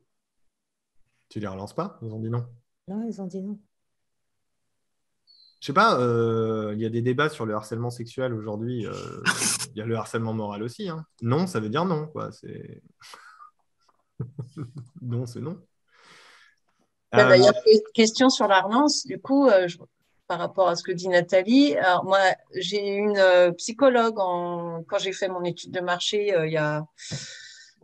Tu les relances pas? Ils ont dit non. Non, ils ont dit non. Je sais pas, euh, il y a des débats sur le harcèlement sexuel aujourd'hui. Euh, il y a le harcèlement moral aussi. Hein. Non, ça veut dire non. Quoi. C'est... non, c'est non. Bah, D'ailleurs, question sur la relance. Du coup, euh, par rapport à ce que dit Nathalie, alors moi, j'ai une psychologue en... quand j'ai fait mon étude de marché il y a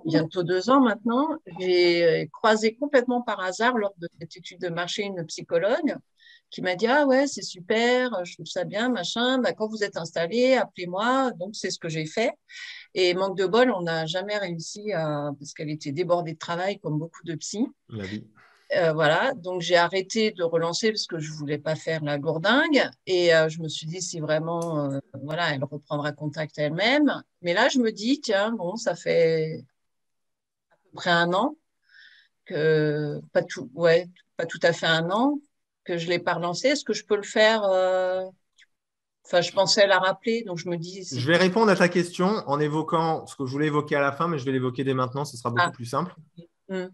bientôt deux ans maintenant. J'ai croisé complètement par hasard lors de cette étude de marché une psychologue qui m'a dit ah ouais c'est super, je trouve ça bien machin. Bah, quand vous êtes installé, appelez-moi. Donc c'est ce que j'ai fait. Et manque de bol, on n'a jamais réussi à parce qu'elle était débordée de travail comme beaucoup de psy. Euh, voilà, donc j'ai arrêté de relancer parce que je voulais pas faire la gourdingue et euh, je me suis dit si vraiment euh, voilà elle reprendra contact elle-même. Mais là je me dis tiens bon ça fait près un an que pas tout ouais pas tout à fait un an que je ne l'ai pas relancé. Est-ce que je peux le faire euh, Enfin, je pensais la rappeler, donc je me dis. Je vais répondre à ta question en évoquant ce que je voulais évoquer à la fin, mais je vais l'évoquer dès maintenant, ce sera beaucoup ah. plus simple. Mm.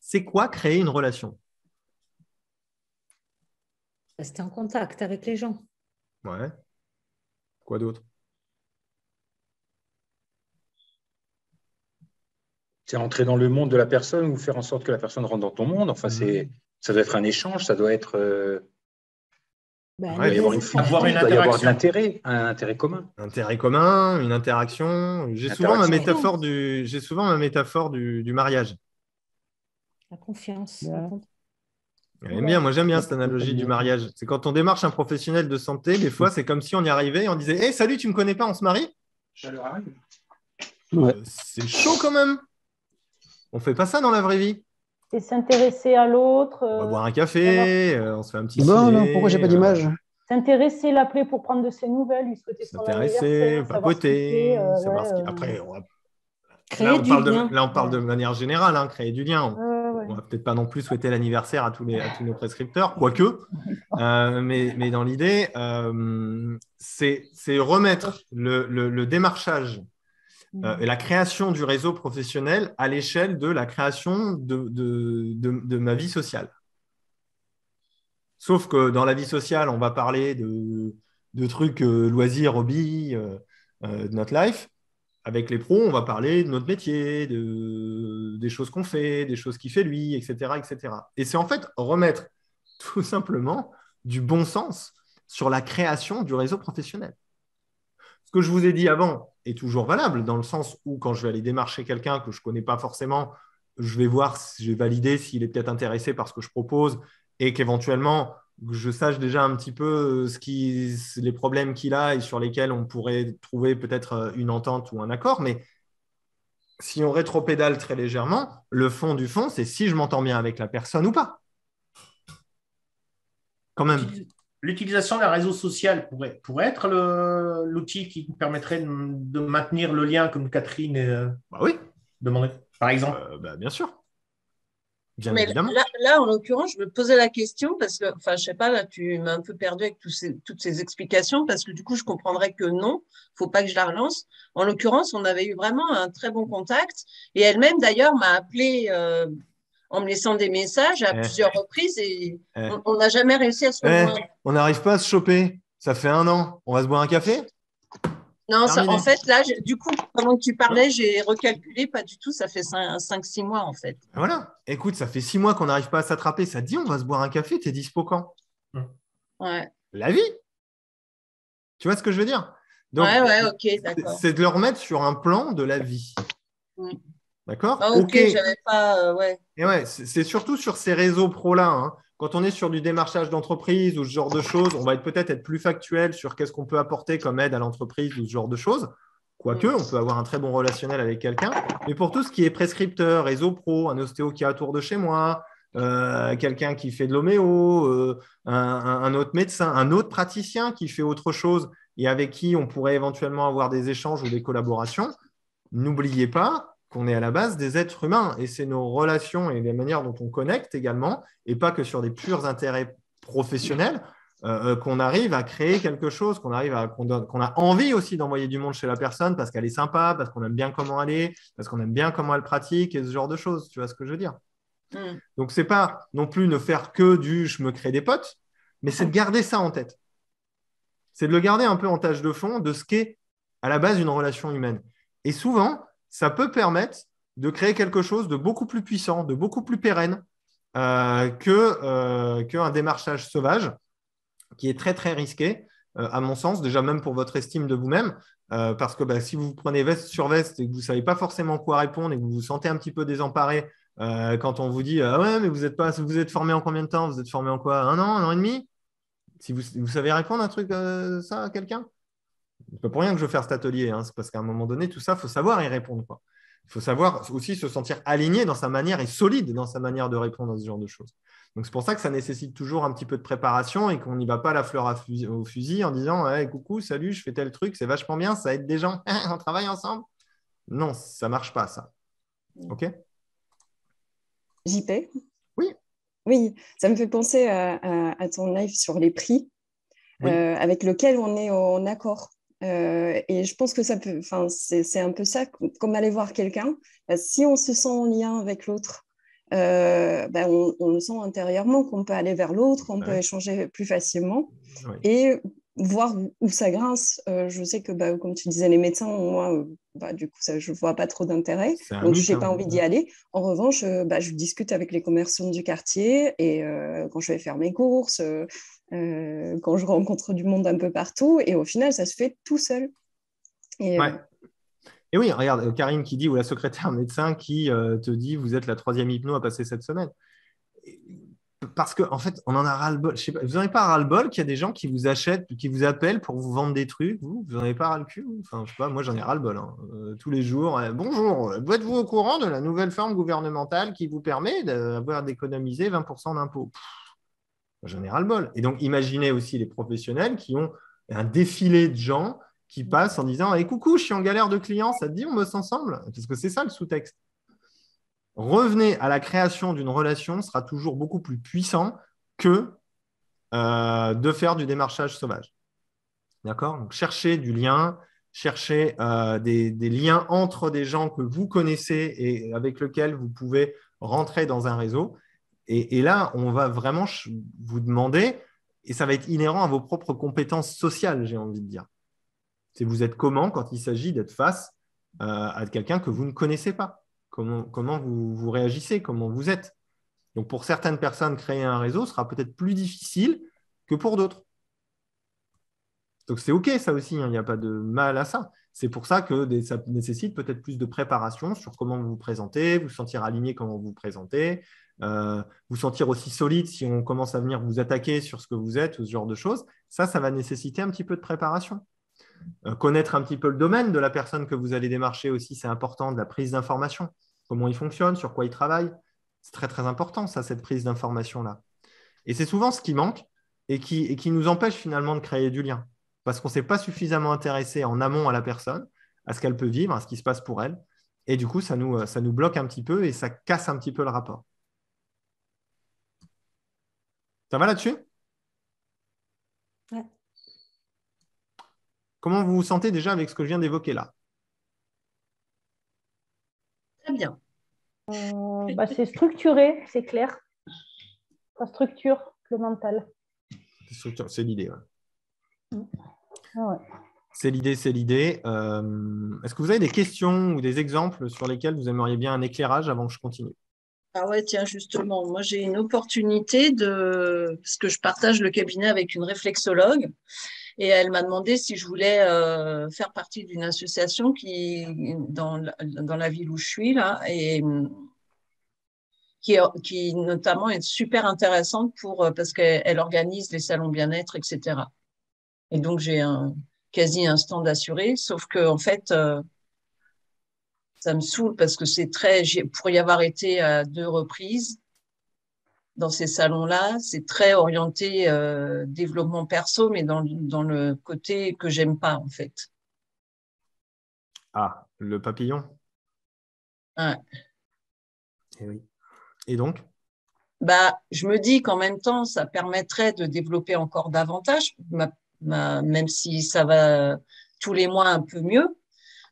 C'est quoi créer une relation? Rester en contact avec les gens. Ouais. Quoi d'autre? C'est entrer dans le monde de la personne ou faire en sorte que la personne rentre dans ton monde. Enfin, c'est ça doit être un échange, ça doit être. Euh, bah, il doit y avoir une, avoir une avoir de l'intérêt, un intérêt commun. Un intérêt commun, une interaction. J'ai souvent ma métaphore du, j'ai souvent ma métaphore du, mariage. La confiance. J'aime bien, moi j'aime bien cette analogie du mariage. C'est quand on démarche un professionnel de santé, des fois c'est comme si on y arrivait et on disait Hé, salut, tu me connais pas, on se marie? Euh, C'est chaud quand même. On fait pas ça dans la vraie vie? S'intéresser à l'autre. On va boire un café, euh, on se fait un petit. Bon, non, pourquoi j'ai pas d'image? Euh, S'intéresser, l'appeler pour prendre de ses nouvelles, lui souhaiter son S'intéresser, papoter, euh, savoir ce Après, on va... là, on parle de, là, on parle de manière générale, hein, créer du lien. On ne va peut-être pas non plus souhaiter l'anniversaire à, tous les, à tous nos prescripteurs, quoique. mais, mais dans l'idée, c'est remettre le, le, le démarchage euh, et la création du réseau professionnel à l'échelle de la création de, de, ma vie sociale. Sauf que dans la vie sociale, on va parler de, trucs euh, loisirs, hobbies, euh, de notre life. Avec les pros, on va parler de notre métier, de, des choses qu'on fait, des choses qu'il fait lui, etc. etc. Et c'est en fait remettre tout simplement du bon sens sur la création du réseau professionnel. Que je vous ai dit avant, est toujours valable, dans le sens où quand je vais aller démarcher quelqu'un que je ne connais pas forcément, je vais voir, si je vais valider s'il est peut-être intéressé par ce que je propose et qu'éventuellement, je sache déjà un petit peu euh, ce qui, les problèmes qu'il a et sur lesquels on pourrait trouver peut-être euh, une entente ou un accord. Mais si on rétropédale très légèrement, le fond du fond, c'est si je m'entends bien avec la personne ou pas. Quand même l'utilisation d'un réseau social pourrait, pourrait être l'outil qui permettrait de, maintenir le lien, comme Catherine euh, bah oui. demandait, par exemple euh, bah, Bien sûr. Bien Mais évidemment. Là, en l'occurrence, je me posais la question parce que, enfin, je sais pas, là, tu m'as un peu perdu avec toutes ces explications parce que du coup, je comprendrais que non, faut pas que je la relance. En l'occurrence, on avait eu vraiment un très bon contact et elle-même, d'ailleurs, m'a appelé. Euh, en me laissant des messages à plusieurs reprises et on n'a jamais réussi à se rejoindre. On n'arrive pas à se choper. Ça fait un an. On va se boire un café? Non, en fait, là, du coup, pendant que tu parlais, j'ai recalculé, pas du tout, ça fait 5-6 mois en fait. Voilà, écoute, ça fait 6 mois qu'on n'arrive pas à s'attraper. Ça dit, on va se boire un café, t'es dispo quand? Ouais. La vie? Tu vois ce que je veux dire? Ouais, ouais, ok, d'accord. C'est de le remettre sur un plan de la vie. D'accord ah, Ok, j'avais pas. Euh, ouais. Et ouais, c'est surtout sur ces réseaux pro-là. Hein. Quand on est sur du démarchage d'entreprise ou ce genre de choses, on va peut-être être plus factuel sur qu'est-ce qu'on peut apporter comme aide à l'entreprise ou ce genre de choses. Quoique, on peut avoir un très bon relationnel avec quelqu'un. Mais pour tout ce qui est prescripteur, réseau pro, un ostéo qui est autour de chez moi, euh, quelqu'un qui fait de l'homéo, euh, un, autre médecin, un autre praticien qui fait autre chose et avec qui on pourrait éventuellement avoir des échanges ou des collaborations, n'oubliez pas qu'on est à la base des êtres humains et c'est nos relations et les manières dont on connecte également, et pas que sur des purs intérêts professionnels, euh, euh, qu'on arrive à créer quelque chose, qu'on arrive à qu'on, a envie aussi d'envoyer du monde chez la personne parce qu'elle est sympa, parce qu'on aime bien comment elle est, parce qu'on aime bien comment elle pratique et ce genre de choses. Tu vois ce que je veux dire? Donc, mm. Donc c'est pas non plus ne faire que du je me crée des potes, mais c'est de garder ça en tête. C'est de le garder un peu en tâche de fond de ce qu'est à la base une relation humaine. Et souvent, ça peut permettre de créer quelque chose de beaucoup plus puissant, de beaucoup plus pérenne euh, euh, qu'un démarchage sauvage qui est très très risqué, euh, à mon sens, déjà même pour votre estime de vous-même, parce que bah, si vous prenez veste sur veste et que vous ne savez pas forcément quoi répondre et que vous vous sentez un petit peu désemparé quand on vous dit ah ouais mais vous êtes pas vous êtes formé en combien de temps? Vous êtes formé en quoi? Un an, un an et demi? Si vous, savez répondre un truc ça à quelqu'un? N'est pas pour rien que je veux faire cet atelier. Hein. C'est parce qu'à un moment donné, tout ça, il faut savoir y répondre. Il faut savoir aussi se sentir aligné dans sa manière et solide dans sa manière de répondre à ce genre de choses. Donc, c'est pour ça que ça nécessite toujours un petit peu de préparation et qu'on n'y va pas la fleur au fusil en disant Coucou, salut, je fais tel truc, c'est vachement bien, ça aide des gens, on travaille ensemble. Non, ça ne marche pas, ça. OK? JP Oui. Oui, ça me fait penser à, ton live sur les prix. Euh, avec lequel on est en accord. Euh, et je pense que ça peut, enfin, c'est un peu ça, comme aller voir quelqu'un. Bah, si on se sent en lien avec l'autre, euh, bah, on, le sent intérieurement qu'on peut aller vers l'autre, on peut échanger plus facilement et voir où, ça grince. Euh, je sais que, bah, comme tu disais, les médecins, moi, du coup, ça, je ne vois pas trop d'intérêt, donc je n'ai pas hein. envie d'y aller. En revanche, je discute avec les commerçants du quartier et quand je vais faire mes courses, euh, quand je rencontre du monde un peu partout. Et au final, ça se fait tout seul. Et, euh, et oui, regarde, euh, Karine qui dit, ou la secrétaire médecin qui te dit, vous êtes la troisième hypno à passer cette semaine. Parce qu'en en fait, on en a ras-le-bol. vous n'en avez pas ras-le-bol qu'il y a des gens qui vous achètent, qui vous appellent pour vous vendre des trucs Vous, vous n'en avez pas ras le cul Enfin, je sais pas, moi j'en ai ras-le-bol. Hein. tous les jours, bonjour, êtes-vous au courant de la nouvelle forme gouvernementale qui vous permet d'avoir d'économiser 20% d'impôts? J'en ai ras-le-bol. Et donc, imaginez aussi les professionnels qui ont un défilé de gens qui passent en disant hey, Coucou, je suis en galère de clients, ça te dit, on bosse ensemble? Parce que c'est ça le sous-texte. Revenez à la création d'une relation sera toujours beaucoup plus puissant que euh, de faire du démarchage sauvage. D'accord? Donc, cherchez du lien, cherchez euh, des, liens entre des gens que vous connaissez et avec lesquels vous pouvez rentrer dans un réseau. Et, là, on va vraiment vous demander, et ça va être inhérent à vos propres compétences sociales, j'ai envie de dire. C'est vous êtes comment quand il s'agit d'être face euh, à quelqu'un que vous ne connaissez pas? Comment, vous réagissez Comment vous êtes Donc, pour certaines personnes, créer un réseau sera peut-être plus difficile que pour d'autres. Donc, c'est OK, ça aussi, hein, il n'y a pas de mal à ça. C'est pour ça que ça nécessite peut-être plus de préparation sur comment vous vous présentez, vous sentir aligné comment vous vous présentez, euh, vous sentir aussi solide si on commence à venir vous attaquer sur ce que vous êtes ou ce genre de choses, ça, ça va nécessiter un petit peu de préparation. Euh, connaître un petit peu le domaine de la personne que vous allez démarcher aussi, c'est important, de la prise d'information. Comment il fonctionne, sur quoi il travaille. C'est très, très important, ça, cette prise d'information-là. Et c'est souvent ce qui manque et qui, et qui nous empêche finalement de créer du lien. Parce qu'on ne s'est pas suffisamment intéressé en amont à la personne, à ce qu'elle peut vivre, à ce qui se passe pour elle. Et du coup, ça nous, ça nous bloque un petit peu et ça casse un petit peu le rapport. Ça va là-dessus? Ouais. Comment vous vous sentez déjà avec ce que je viens d'évoquer là? Très bien. bah, C'est structuré, c'est clair. Ça structure le mental. C'est l'idée. Mm. Ah c'est l'idée, c'est l'idée. Euh, est-ce que vous avez des questions ou des exemples sur lesquels vous aimeriez bien un éclairage avant que je continue? Ah ouais, tiens, justement, moi j'ai une opportunité de. Parce que je partage le cabinet avec une réflexologue et elle m'a demandé si je voulais euh, faire partie d'une association qui, dans la, dans la ville où je suis, là, et qui, qui notamment est super intéressante pour, parce qu'elle organise les salons bien-être, etc. Et donc, j'ai un, quasi un stand assuré, sauf que en fait, euh, ça me saoule parce que c'est très, pour y avoir été à deux reprises dans ces salons-là, c'est très orienté euh, développement perso, mais dans, dans le côté que j'aime pas en fait. Ah, le papillon? Ouais. Et, eh oui. Et donc? Bah, je me dis qu'en même temps, ça permettrait de développer encore davantage ma même si ça va tous les mois un peu mieux.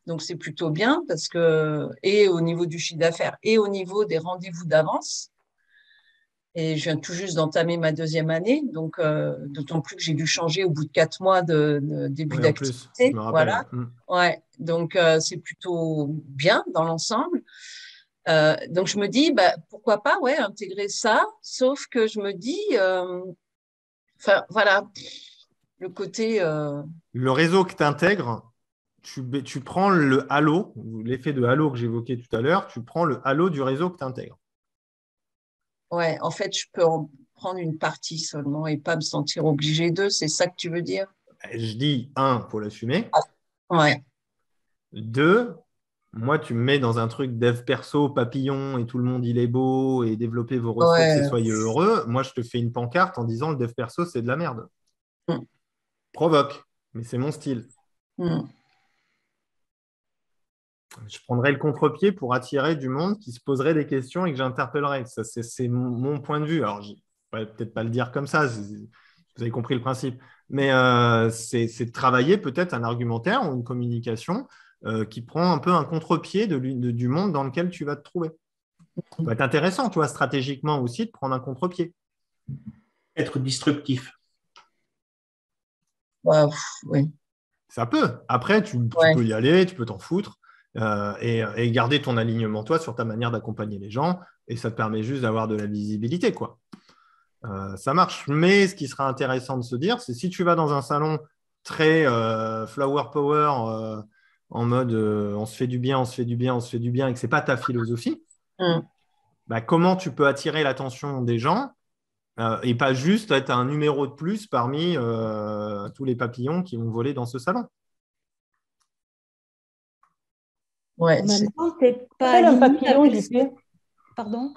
Donc c'est plutôt bien parce que, et au niveau du chiffre d'affaires et au niveau des rendez-vous d'avance, et je viens tout juste d'entamer ma deuxième année, donc euh, d'autant plus que j'ai dû changer au bout de quatre mois de, début d'activité. Voilà. Mm. Ouais. Donc euh, c'est plutôt bien dans l'ensemble. Euh, donc je me dis, bah, pourquoi pas, ouais, intégrer ça. Sauf que je me dis, enfin voilà, le côté. Euh, le réseau que tu intègres, tu, tu, prends le halo, l'effet de halo que j'évoquais tout à l'heure, tu prends le halo du réseau que tu intègres. Ouais, en fait, je peux en prendre une partie seulement et pas me sentir obligé d'eux, c'est ça que tu veux dire? Je dis, un, faut l'assumer. Ah, ouais. Deux, moi, tu me mets dans un truc dev perso, papillon, et tout le monde il est beau, et développer vos ressources et soyez heureux. Moi, je te fais une pancarte en disant le dev perso, c'est de la merde. Mm provoque, mais c'est mon style. Hmm. Je prendrai le contre-pied pour attirer du monde qui se poserait des questions et que j'interpellerai. Ça, c'est mon point de vue. Alors, je ne peut-être pas le dire comme ça, vous avez compris le principe. Mais euh, c'est de travailler peut-être un argumentaire ou une communication euh, qui prend un peu un contre-pied de, du monde dans lequel tu vas te trouver. Ça va être intéressant, tu vois, stratégiquement aussi, de prendre un contre-pied. Être disruptif oui. Ça peut. Après, tu, peux y aller, tu peux t'en foutre euh, et, garder ton alignement, toi, sur ta manière d'accompagner les gens. Et ça te permet juste d'avoir de la visibilité, quoi. Euh, ça marche. Mais ce qui sera intéressant de se dire, c'est si tu vas dans un salon très euh, flower power, en mode on se fait du bien, on se fait du bien, on se fait du bien, et que ce n'est pas ta philosophie, mm. bah, comment tu peux attirer l'attention des gens et pas juste être un numéro de plus parmi tous les papillons qui vont voler dans ce salon? Ouais, en même temps, pas un papillon, Pardon?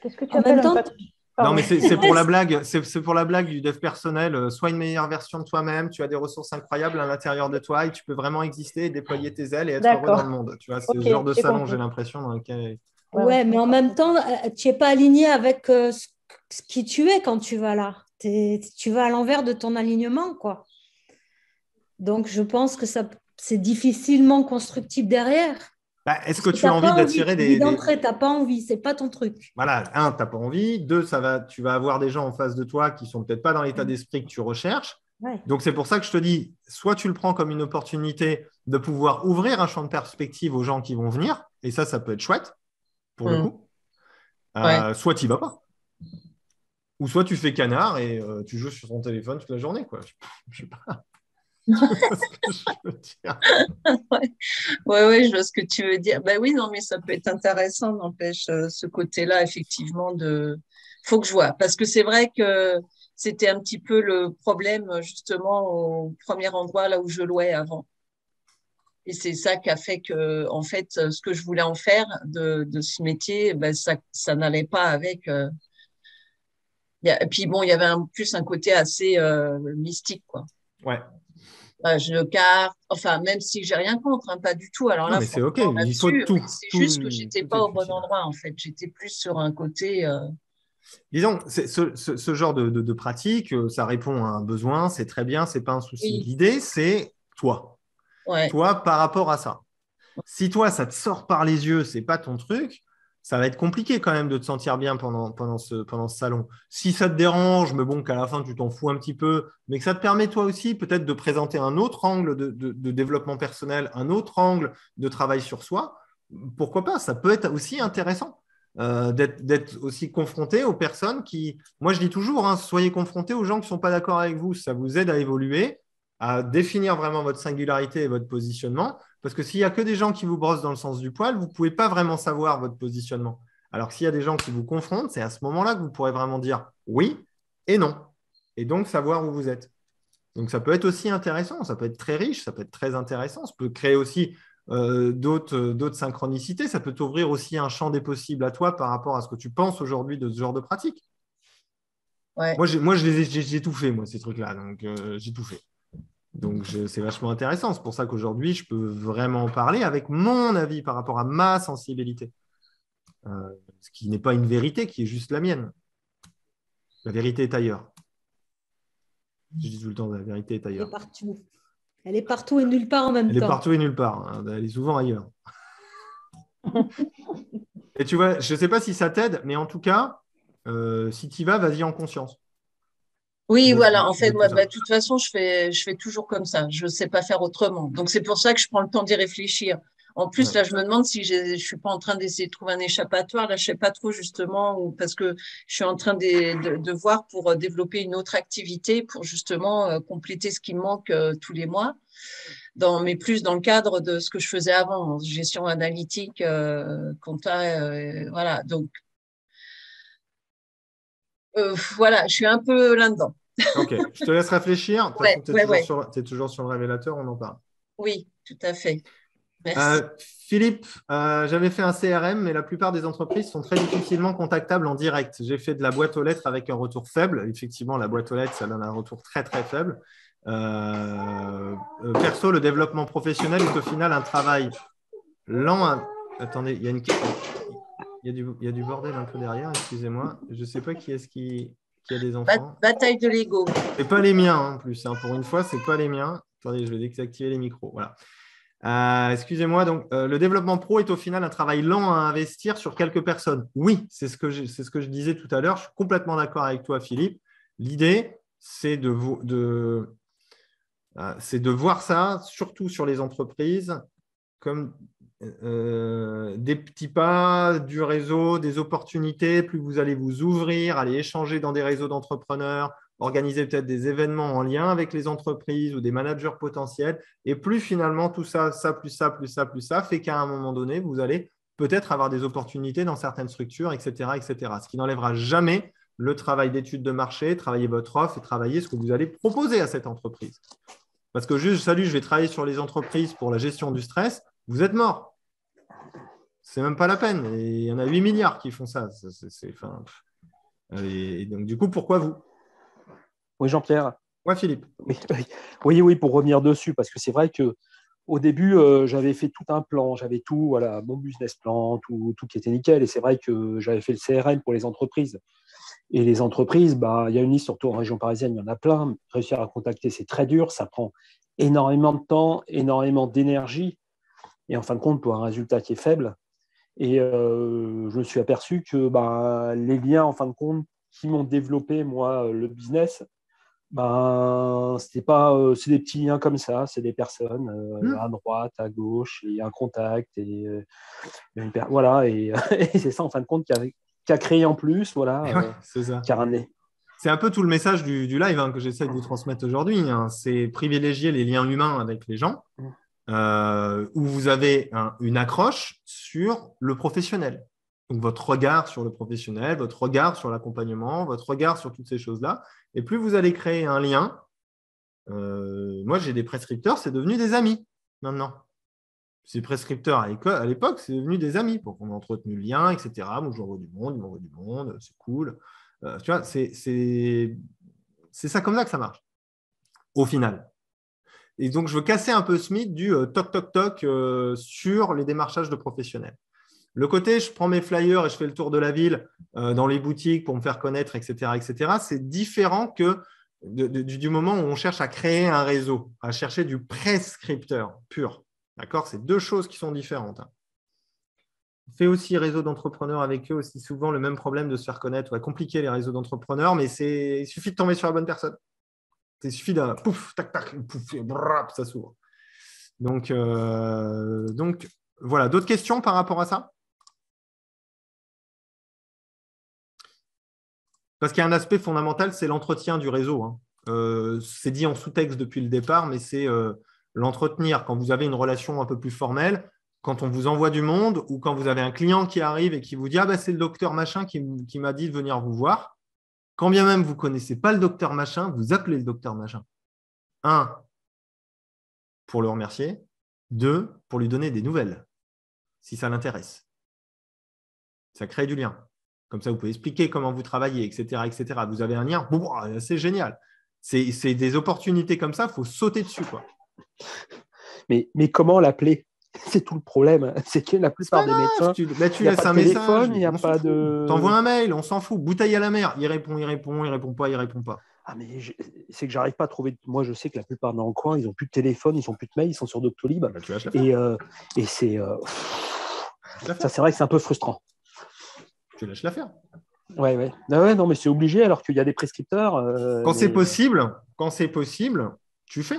Qu'est-ce que tu appelles un papillon non, mais c'est pour la blague. C'est pour la blague du dev personnel. Euh, sois une meilleure version de toi-même. Tu as des ressources incroyables à l'intérieur de toi et tu peux vraiment exister, déployer tes ailes et être heureux dans le monde. Tu vois, c'est le genre de salon, j'ai l'impression, dans lequel. Ouais, mais en même temps, tu n'es pas aligné avec ce qui tu es quand tu vas là. tu vas à l'envers de ton alignement, quoi. Donc, je pense que ça, c'est difficilement constructible derrière. Bah, est-ce que tu as envie d'attirer des. D'entrée, tu n'as pas envie, c'est pas ton truc. Voilà, un, tu n'as pas envie. Deux, ça va, tu vas avoir des gens en face de toi qui sont peut-être pas dans l'état d'esprit que tu recherches. Donc, c'est pour ça que je te dis, soit tu le prends comme une opportunité de pouvoir ouvrir un champ de perspective aux gens qui vont venir, et ça, ça peut être chouette, pour le mm. coup. Euh, soit tu vas pas. Ou soit tu fais canard et euh, tu joues sur ton téléphone toute la journée. Quoi. Je, sais pas. ouais. ouais, je vois ce que tu veux dire. Ben oui, non, mais ça peut être intéressant, n'empêche, euh, ce côté-là, effectivement, de. Faut que je vois. Parce que c'est vrai que c'était un petit peu le problème, justement, au premier endroit là où je louais avant. Et c'est ça qui a fait que, en fait, ce que je voulais en faire de, ce métier, ben, ça, ça n'allait pas avec. Euh, et puis bon, il y avait en plus un côté assez euh, mystique, quoi. Ouais. Je le carte, enfin, même si j'ai rien contre, hein, pas du tout. Alors là, c'est ok, il faut tout. C'est juste que j'étais pas au bon endroit, en fait. J'étais plus sur un côté. Euh... Disons, ce, ce, ce, genre de, de, de, pratique, euh, ça répond à un besoin, c'est très bien, c'est pas un souci. L'idée, c'est toi. Ouais. Toi par rapport à ça. Si toi, ça te sort par les yeux, c'est pas ton truc, ça va être compliqué quand même de te sentir bien pendant, ce, salon. Si ça te dérange, mais bon, qu'à la fin, tu t'en fous un petit peu, mais que ça te permet toi aussi peut-être de présenter un autre angle de, développement personnel, un autre angle de travail sur soi, pourquoi pas Ça peut être aussi intéressant. Euh, d'être aussi confronté aux personnes qui, moi je dis toujours, hein, soyez confrontés aux gens qui ne sont pas d'accord avec vous, ça vous aide à évoluer, à définir vraiment votre singularité et votre positionnement, parce que s'il n'y a que des gens qui vous brossent dans le sens du poil, vous ne pouvez pas vraiment savoir votre positionnement. Alors que s'il y a des gens qui vous confrontent, c'est à ce moment-là que vous pourrez vraiment dire oui et non. Et donc savoir où vous êtes. Donc ça peut être aussi intéressant, ça peut être très riche, ça peut être très intéressant, ça peut créer aussi euh, d'autres synchronicités, ça peut t'ouvrir aussi un champ des possibles à toi par rapport à ce que tu penses aujourd'hui de ce genre de pratique. Moi, moi j'ai tout fait, moi, ces trucs-là, donc euh, j'ai tout fait. Donc, c'est vachement intéressant. C'est pour ça qu'aujourd'hui, je peux vraiment parler avec mon avis par rapport à ma sensibilité. Euh, ce qui n'est pas une vérité, qui est juste la mienne. La vérité est ailleurs. Je dis tout le temps, la vérité est ailleurs. Elle est partout. Elle est partout et nulle part en même temps. Elle est partout et nulle part. Hein. Elle est souvent ailleurs. et tu vois, je ne sais pas si ça t'aide, mais en tout cas, euh, si tu y vas, vas-y en conscience. Oui, voilà. En fait, moi, bah, de toute façon, je fais, je fais toujours comme ça. Je ne sais pas faire autrement. Donc, c'est pour ça que je prends le temps d'y réfléchir. En plus, là, je me demande si je ne suis pas en train d'essayer de trouver un échappatoire. Là, je ne sais pas trop justement, ou parce que je suis en train de, de, voir pour euh, développer une autre activité pour justement euh, compléter ce qui me manque euh, tous les mois. Dans, mais plus dans le cadre de ce que je faisais avant, gestion analytique, euh, compta, voilà. Donc, voilà, je suis un peu là-dedans. Ok, je te laisse réfléchir. tu es, toujours sur le révélateur, on en parle. Oui, tout à fait. Euh, Philippe, euh, j'avais fait un CRM, mais la plupart des entreprises sont très difficilement contactables en direct. J'ai fait de la boîte aux lettres avec un retour faible. Effectivement, la boîte aux lettres, ça donne un retour très très faible. Euh, perso, le développement professionnel est au final un travail lent. Attendez, il y a une il y, il y a du bordel un peu derrière, excusez-moi. Je ne sais pas qui est-ce qui, qui, a des enfants. Bataille de Lego. C'est pas les miens en plus. Hein. Pour une fois, c'est pas les miens. Attendez, je vais désactiver les micros. Voilà. Euh, excusez-moi, donc euh, le développement pro est au final un travail lent à investir sur quelques personnes. Oui, c'est ce, que je, ce que je disais tout à l'heure. Je suis complètement d'accord avec toi, Philippe. L'idée, c'est de, de, euh, de voir ça, surtout sur les entreprises, comme des petits pas du réseau, des opportunités. Plus vous allez vous ouvrir, aller échanger dans des réseaux d'entrepreneurs, organiser peut-être des événements en lien avec les entreprises ou des managers potentiels. Et plus finalement tout ça, ça, plus ça, plus ça, plus ça, fait qu'à un moment donné, vous allez peut-être avoir des opportunités dans certaines structures, etc. etc. Ce qui n'enlèvera jamais le travail d'étude de marché, travailler votre offre et travailler ce que vous allez proposer à cette entreprise. Parce que juste, salut, je vais travailler sur les entreprises pour la gestion du stress, vous êtes mort. C'est même pas la peine. Et il y en a 8 milliards qui font ça. et donc, du coup, pourquoi vous? Oui, Jean-Pierre. Oui, Philippe. Oui, oui, pour revenir dessus, parce que c'est vrai que au début, euh, j'avais fait tout un plan, j'avais tout, voilà, mon business plan, tout, tout qui était nickel. Et c'est vrai que j'avais fait le CRM pour les entreprises. Et les entreprises, bah, il y a une liste, surtout en région parisienne, il y en a plein. Réussir à contacter, c'est très dur. Ça prend énormément de temps, énormément d'énergie. Et en fin de compte, pour un résultat qui est faible. Et euh, je me suis aperçu que bah, les liens, en fin de compte, qui m'ont développé, moi, le business, ben, c'était pas, euh, c'est des petits liens comme ça, c'est des personnes euh, mmh. à droite, à gauche, et un contact, et, voilà, et, c'est ça en fin de compte qui a, créé en plus, voilà, ça. qui a ramené. C'est un peu tout le message du, du live hein, que j'essaie de vous transmettre aujourd'hui. Hein. c'est privilégier les liens humains avec les gens, mmh. Où vous avez une accroche sur le professionnel. Donc, votre regard sur le professionnel, votre regard sur l'accompagnement, votre regard sur toutes ces choses-là. Et plus vous allez créer un lien, euh, moi j'ai des prescripteurs, c'est devenu des amis maintenant. Ces prescripteurs à l'époque, c'est devenu des amis pour qu'on ait entretenu le lien, etc. Moi, j'envoie du monde, ils m'envoient du monde, c'est cool. Euh, tu vois, c'est ça comme ça que ça marche, au final. Et donc, je veux casser un peu ce mythe du euh, toc, toc, toc sur les démarchages de professionnels. Le côté, je prends mes flyers et je fais le tour de la ville euh, dans les boutiques pour me faire connaître, etc., etc., c'est différent que du moment où on cherche à créer un réseau, à chercher du prescripteur pur. D'accord? C'est deux choses qui sont différentes. Hein. fait aussi réseau d'entrepreneurs avec eux aussi souvent le même problème de se faire connaître. Ouais, compliqué les réseaux d'entrepreneurs, mais il suffit de tomber sur la bonne personne. Il suffit d'un pouf, tac, tac, pouf, et ça s'ouvre. Donc, euh, donc voilà, d'autres questions par rapport à ça? Parce qu'il y a un aspect fondamental, c'est l'entretien du réseau. Hein. Euh, c'est dit en sous-texte depuis le départ, mais c'est euh, l'entretenir. Quand vous avez une relation un peu plus formelle, quand on vous envoie du monde ou quand vous avez un client qui arrive et qui vous dit Ah, bah, c'est le docteur machin qui, m'a dit de venir vous voir. Quand bien même vous ne connaissez pas le docteur machin, vous appelez le docteur machin. Un, pour le remercier. Deux, pour lui donner des nouvelles, si ça l'intéresse. Ça crée du lien. Comme ça, vous pouvez expliquer comment vous travaillez, etc. etc. Vous avez un lien, c'est génial. C'est des opportunités comme ça, il faut sauter dessus. Quoi. Mais comment l'appeler? c'est tout le problème. C'est que la plupart des médecins. Tu, bah, tu laisses un message. Il n'y a pas de. T'envoies un mail, on s'en fout. Bouteille à la mer. Il répond, il répond, il répond pas, il répond pas. Ah, mais c'est que j'arrive pas à trouver. Moi, je sais que la plupart dans le coin, ils n'ont plus de téléphone, ils n'ont plus de mail, ils sont sur Doctolib. Bah, et, euh, et c'est. Euh, ça, c'est vrai que c'est un peu frustrant. Tu lâches l'affaire. Ouais, ouais. Ah ouais, non, mais c'est obligé alors qu'il y a des prescripteurs. Euh, quand c'est possible, quand c'est possible, tu fais.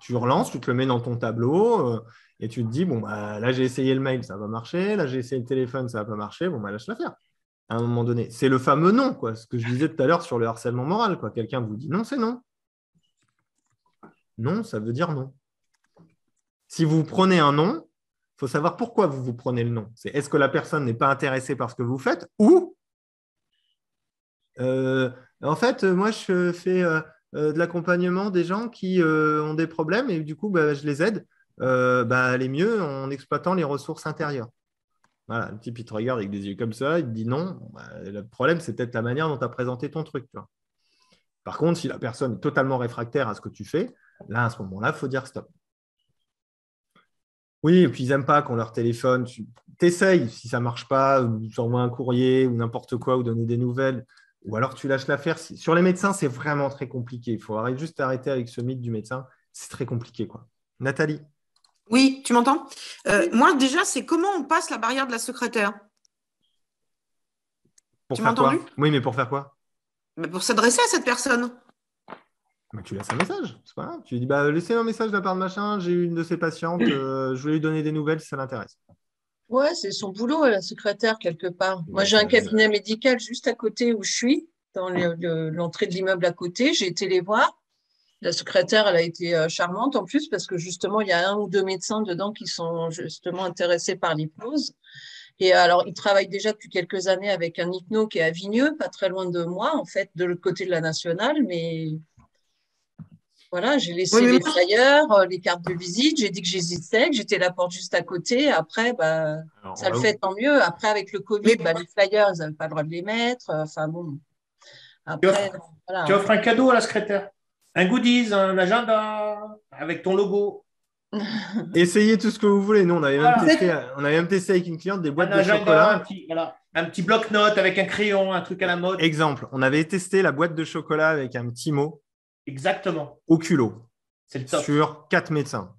Tu relances, tu te le mets dans ton tableau et tu te dis, bon, bah, là, j'ai essayé le mail, ça va marcher. Là, j'ai essayé le téléphone, ça va pas marcher. Bon, bah, lâche l'affaire. À un moment donné, c'est le fameux non, quoi. Ce que je disais tout à l'heure sur le harcèlement moral, quoi. Quelqu'un vous dit non, c'est non. Non, ça veut dire non. Si vous prenez un non, il faut savoir pourquoi vous vous prenez le non. C'est est-ce que la personne n'est pas intéressée par ce que vous faites ou euh, en fait, moi, je fais euh, euh, de l'accompagnement des gens qui ont des problèmes et du coup, bah, je les aide euh, bah, aller mieux en exploitant les ressources intérieures. Voilà, le type, il te regarde avec des yeux comme ça, il te dit non. Bah, le problème, c'est peut-être la manière dont tu as présenté ton truc. Par contre, si la personne est totalement réfractaire à ce que tu fais, là, à ce moment-là, il faut dire stop. Oui, et puis ils n'aiment pas qu'on leur téléphone. Tu essayes, si ça ne marche pas, ou tu envoies un courrier ou n'importe quoi, ou donner des nouvelles, ou alors tu lâches l'affaire. Sur les médecins, c'est vraiment très compliqué. Il faut juste arrêter avec ce mythe du médecin. C'est très compliqué. quoi. Nathalie oui, tu m'entends? Euh, Moi, déjà, c'est comment on passe la barrière de la secrétaire? Pour tu m'as entendu? Oui, mais pour faire quoi? Pour s'adresser à cette personne. tu laisses un message, c'est pas grave. Tu lui dis bah, laissez un message de la part de machin, j'ai une de ses patientes, euh, je vais lui donner des nouvelles si ça l'intéresse. Ouais, c'est son boulot, la secrétaire, quelque part. Moi, j'ai un cabinet médical juste à côté où je suis, dans l'entrée de l'immeuble à côté. J'ai été les voir. La secrétaire, elle a été euh, charmante en plus parce que justement, il y a un ou deux médecins dedans qui sont justement intéressés par l'hypnose. Et alors, ils travaillent déjà depuis quelques années avec un hypno qui est à Vigneux, pas très loin de moi, en fait, de l'autre côté de la nationale. Mais voilà, j'ai laissé les flyers, euh, les cartes de visite. J'ai dit que j'hésitais, que j'étais la porte juste à côté. Après, bah, ça le fait tant mieux. Après, avec le Covid, bah, les flyers, ils n'avaient pas le droit de les mettre. Enfin bon. Après, tu offres un cadeau à la secrétaire? Un goodies, un agenda avec ton logo? Essayez tout ce que vous voulez. Nous, on avait, même, testé, on avait même testé avec une cliente des boîtes de chocolat. Un petit, voilà, un petit bloc-notes avec un crayon, un truc à la mode. Exemple, on avait testé la boîte de chocolat avec un petit mot. Exactement. Au culot. C'est le top. Sur quatre médecins.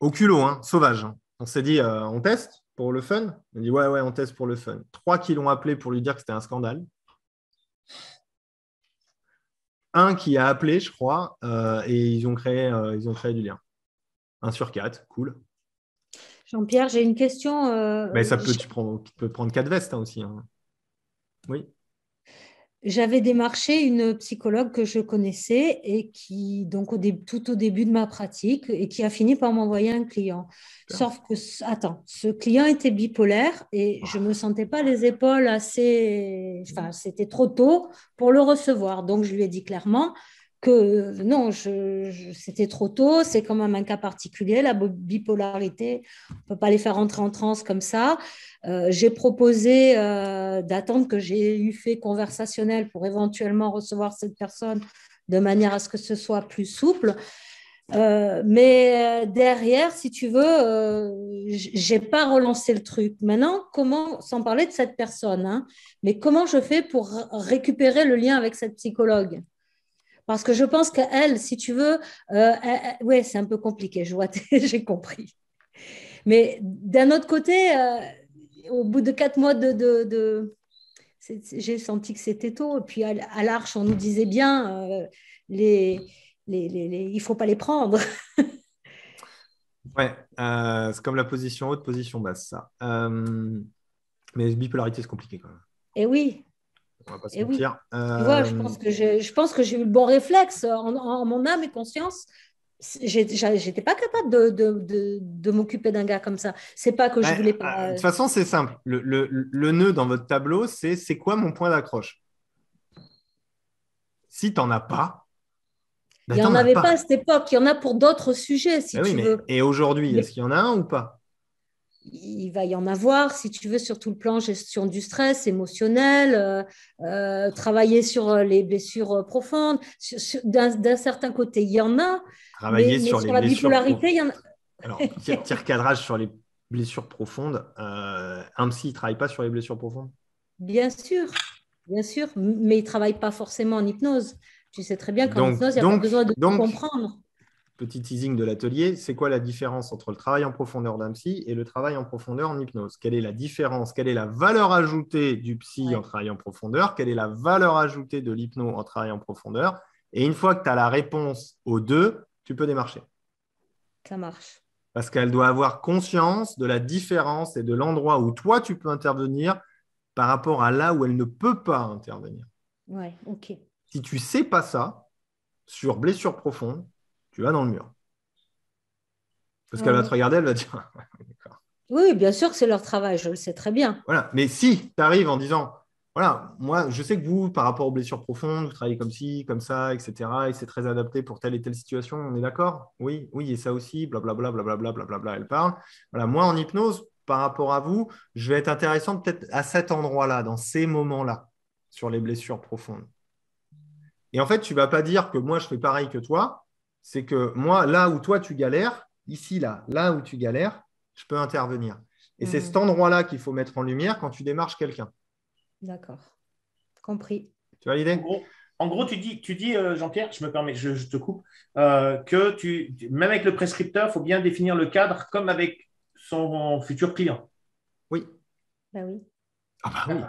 Au culot, hein, sauvage. Hein. On s'est dit, euh, on teste pour le fun. On dit, ouais, ouais, on teste pour le fun. Trois qui l'ont appelé pour lui dire que c'était un scandale un qui a appelé, je crois, euh, et ils ont, créé, euh, ils ont créé du lien. Un sur quatre, cool. Jean-Pierre, j'ai une question. Euh, Mais ça peut, tu, peux prendre quatre vestes hein, aussi. Hein. Oui j'avais démarché une psychologue que je connaissais et qui, donc au tout au début de ma pratique, et qui a fini par m'envoyer un client. Sauf que, attends, ce client était bipolaire et je ne me sentais pas les épaules assez. Enfin, c'était trop tôt pour le recevoir. Donc, je lui ai dit clairement que non, c'était trop tôt, c'est quand même un cas particulier, la bipolarité, on ne peut pas les faire entrer en transe comme ça. Euh, j'ai proposé euh, d'attendre que j'ai eu fait conversationnel pour éventuellement recevoir cette personne de manière à ce que ce soit plus souple. Euh, mais derrière, si tu veux, j'ai pas relancé le truc. Maintenant, comment, sans parler de cette personne, hein, mais comment je fais pour récupérer le lien avec cette psychologue? Parce que je pense qu'elle, si tu veux, euh, oui, c'est un peu compliqué, je vois, j'ai compris. Mais d'un autre côté, euh, au bout de quatre mois de, de, j'ai senti que c'était tôt. Et puis à, l'Arche, on nous disait bien, euh, les, les, les, il ne faut pas les prendre. ouais, euh, c'est comme la position haute, position basse, ça. Euh, mais bipolarité, c'est compliqué quand même. Et eh oui. On va pas se mentir. je pense que j'ai, je pense que j'ai eu le bon réflexe en mon âme et conscience j'étais pas capable de, de, de, m'occuper d'un gars comme ça. C'est pas que je voulais pas. Euh, de toute façon, c'est simple. Le, le, le, nœud dans votre tableau, c'est c'est quoi mon point d'accroche? Si tu n'en as pas. Ben, il n'y en avait pas. à cette époque. Il y en a pour d'autres sujets, si ben tu veux. Et aujourd'hui, est-ce qu'il y en a un ou pas? Il va y en avoir, si tu veux, sur tout le plan gestion du stress émotionnel, euh, euh, travailler sur les blessures profondes. D'un certain côté, il y en a, Travailler sur, les la bipolarité, il y en a. Alors, tir cadrage sur les blessures profondes. Euh, un psy, il ne travaille pas sur les blessures profondes? Bien sûr, bien sûr, mais il ne travaille pas forcément en hypnose. Tu sais très bien qu'en hypnose, il n'y a pas besoin de comprendre. Petit teasing de l'atelier, c'est quoi la différence entre le travail en profondeur d'un psy et le travail en profondeur en hypnose? Quelle est la différence? Quelle est la valeur ajoutée du psy en travail en profondeur? Quelle est la valeur ajoutée de l'hypno en travail en profondeur? Et une fois que tu as la réponse aux deux, tu peux démarcher. Ça marche. Parce qu'elle doit avoir conscience de la différence et de l'endroit où toi, tu peux intervenir par rapport à là où elle ne peut pas intervenir. Ouais, ok. Si tu ne sais pas ça, sur blessure profonde, tu vas dans le mur. Parce qu'elle va te regarder, elle va dire Oui, bien sûr que c'est leur travail, je le sais très bien. Voilà. Mais si tu arrives en disant voilà, moi, je sais que vous, par rapport aux blessures profondes, vous travaillez comme ci, comme ça, etc. Et c'est très adapté pour telle et telle situation. On est d'accord? Oui, oui, et ça aussi, blablabla, blablabla, blablabla, elle parle. Voilà, moi, en hypnose, par rapport à vous, je vais être intéressant peut-être à cet endroit-là, dans ces moments-là, sur les blessures profondes. Et en fait, tu ne vas pas dire que moi, je fais pareil que toi. C'est que moi, là où toi, tu galères, ici, là, là où tu galères, je peux intervenir. Et c'est mmh. cet endroit-là qu'il faut mettre en lumière quand tu démarches quelqu'un. D'accord. Compris. Tu vois l'idée? En gros, tu dis, tu dis euh, Jean-Pierre, je me permets, je, te coupe, euh, que tu, même avec le prescripteur, il faut bien définir le cadre comme avec son futur client. Oui. Bah oui. Ah bah oui.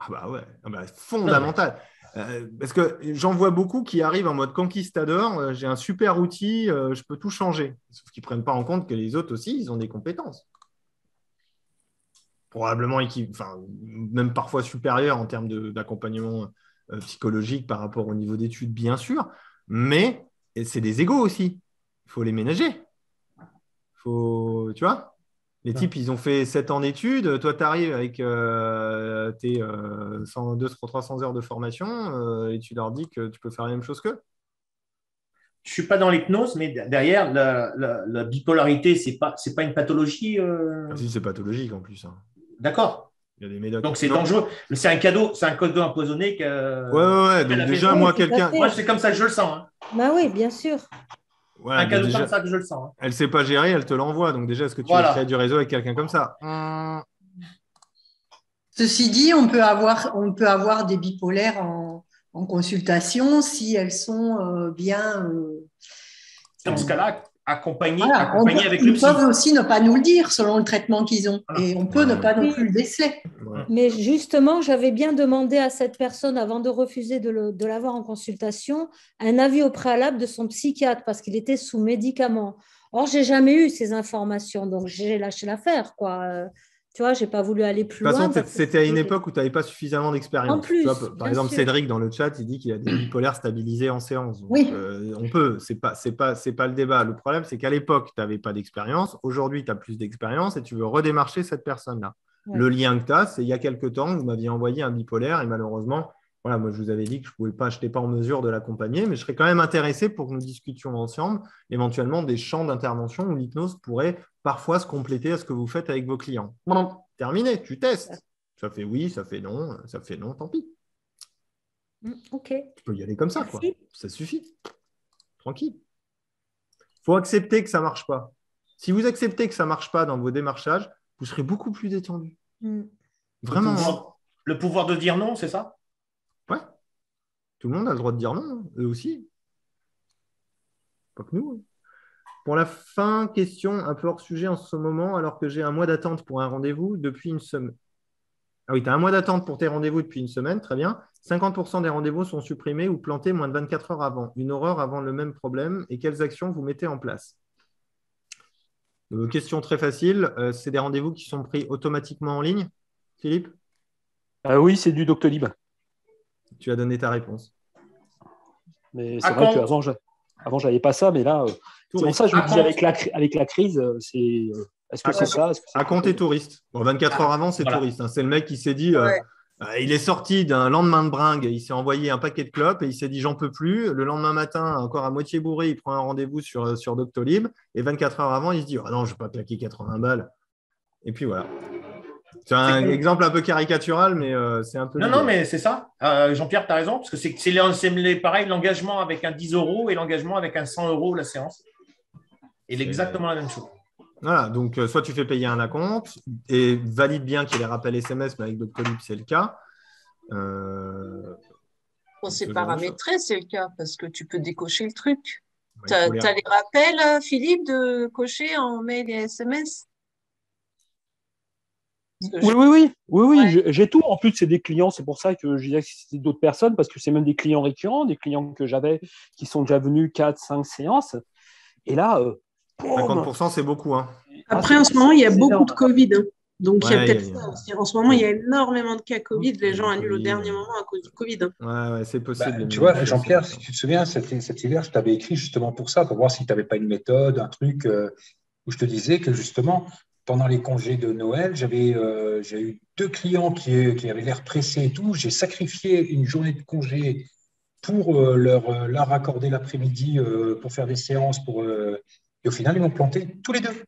Ah bah ouais. Ah bah, fondamental. Euh, parce que j'en vois beaucoup qui arrivent en mode conquistador. J'ai un super outil, je peux tout changer. Sauf qu'ils ne prennent pas en compte que les autres aussi, ils ont des compétences probablement enfin, même parfois supérieur en termes d'accompagnement euh, psychologique par rapport au niveau d'études, bien sûr, mais c'est des égaux aussi. Il faut les ménager. Faut, tu vois? Les types, ils ont fait 7 ans d'études. Toi, tu arrives avec euh, tes 200-300 heures de formation euh, et tu leur dis que tu peux faire la même chose qu'eux. Je ne suis pas dans l'hypnose, mais derrière, la, bipolarité, ce n'est pas, pas une pathologie. Ah, si, c'est pathologique en plus. Hein. D'accord. Il y a des médocs. Donc c'est dangereux. C'est un cadeau, c'est un cadeau empoisonné que. Ouais, ouais, ouais. Donc déjà, moi, quelqu'un. Moi, c'est comme ça que je le sens. Hein. Bah oui, bien sûr. Ouais, un cadeau comme ça que je le sens. Hein. Elle ne sait pas gérer, elle te l'envoie. Donc déjà, est-ce que tu voilà. créer du réseau avec quelqu'un comme ça? Ceci dit, on peut avoir, on peut avoir des bipolaires en, en consultation si elles sont euh, bien. Euh, Dans ce cas-là, accompagner, avec le psy. Ils peuvent aussi ne pas nous le dire selon le traitement qu'ils ont. Et on peut ne pas non plus le déceler. Mais justement, j'avais bien demandé à cette personne, avant de refuser de l'avoir en consultation, un avis au préalable de son psychiatre parce qu'il était sous médicaments. Or, j'ai jamais eu ces informations, donc j'ai lâché l'affaire. quoi. Tu vois, j'ai pas voulu aller plus loin. De toute façon, c'était à une époque où tu n'avais pas suffisamment d'expérience. En plus, par exemple, Cédric dans le chat, il dit qu'il a des bipolaires stabilisés en séance. oui. Euh, on peut, c'est pas, c'est pas, c'est pas le débat. Le problème, c'est qu'à l'époque, tu n'avais pas d'expérience. Aujourd'hui, tu as plus d'expérience et tu veux redémarcher cette personne-là. Le lien que tu as, c'est il y a quelques temps, vous m'aviez envoyé un bipolaire et malheureusement, voilà, moi, je vous avais dit que je pouvais pas, je n'étais pas en mesure de l'accompagner, mais je serais quand même intéressé pour que nous discutions ensemble, éventuellement des champs d'intervention où l'hypnose pourrait parfois se compléter à ce que vous faites avec vos clients. terminé, tu testes. Ça fait oui, ça fait non, ça fait non, tant pis. Mm, ok. Tu peux y aller comme ça, quoi. Ça suffit. Tranquille. Il faut accepter que ça ne marche pas. Si vous acceptez que ça ne marche pas dans vos démarchages, vous serez beaucoup plus détendu. Mm. Vraiment. le pouvoir de dire non, c'est ça? Tout le monde a le droit de dire non, eux aussi. Pas que nous. Hein. pour la fin, question un peu hors sujet en ce moment, alors que j'ai un mois d'attente pour un rendez-vous depuis une semaine. Ah oui, tu as un mois d'attente pour tes rendez-vous depuis une semaine, très bien. 50% des rendez-vous sont supprimés ou plantés moins de 24 heures avant. Une horreur avant le même problème. Et quelles actions vous mettez en place? Euh, Question très facile. Euh, c'est des rendez-vous qui sont pris automatiquement en ligne, Philippe? Euh, Oui, c'est du Doctolib. Tu as donné ta réponse. Mais c'est vrai qu'avant, avant, je n'avais pas ça, mais là, c'est pour ça que je me dis avec la, avec la crise, c'est est-ce que c'est ça À compter touriste. Bon, 24 heures avant, c'est touriste. Hein. C'est le mec qui s'est dit. Euh, euh, il est sorti d'un lendemain de bringue, il s'est envoyé un paquet de clopes et il s'est dit j'en peux plus. Le lendemain matin, encore à moitié bourré, il prend un rendez-vous sur, euh, sur Doctolib et 24 heures avant, il se dit ah non, je ne vais pas claquer 80 balles. Et puis voilà. C'est un exemple un peu caricatural, mais c'est un peu. Non, non, mais c'est ça. Jean-Pierre, tu as raison, parce que c'est pareil l'engagement avec un 10 euros et l'engagement avec un 100 euros la séance. Il est exactement la même chose. Voilà, donc euh, soit tu fais payer un acompte et valide bien qu'il y ait les rappels SMS, mais avec Doctolib, c'est le cas. Euh, c'est paramétré, c'est le cas, parce que tu peux décocher le truc. tu as, les rappels, euh, Philippe, de cocher en mail et SMS oui, oui, oui, oui, oui, j'ai tout. En plus, c'est des clients, c'est pour ça que je disais que c'était d'autres personnes, parce que c'est même des clients récurrents, des clients que j'avais qui sont déjà venus 4, 5 séances. Et là, 50%, c'est beaucoup. Hein. Après, en ce moment, il y a beaucoup de Covid. Hein. Donc, il y a peut-être ça En ce moment, il y a énormément de cas Covid. Les gens annulent au dernier moment à cause du Covid. Hein. Ouais, c'est possible. Bah, tu vois, Jean-Pierre, si tu te souviens, cet, hiver, je t'avais écrit justement pour ça, pour voir si tu n'avais pas une méthode, un truc euh, où je te disais que justement, pendant les congés de Noël, j'avais euh, j'ai eu deux clients qui, qui avaient l'air pressés et tout. J'ai sacrifié une journée de congé pour euh, leur, leur accorder l'après-midi pour faire des séances pour et au final, ils m'ont planté tous les deux.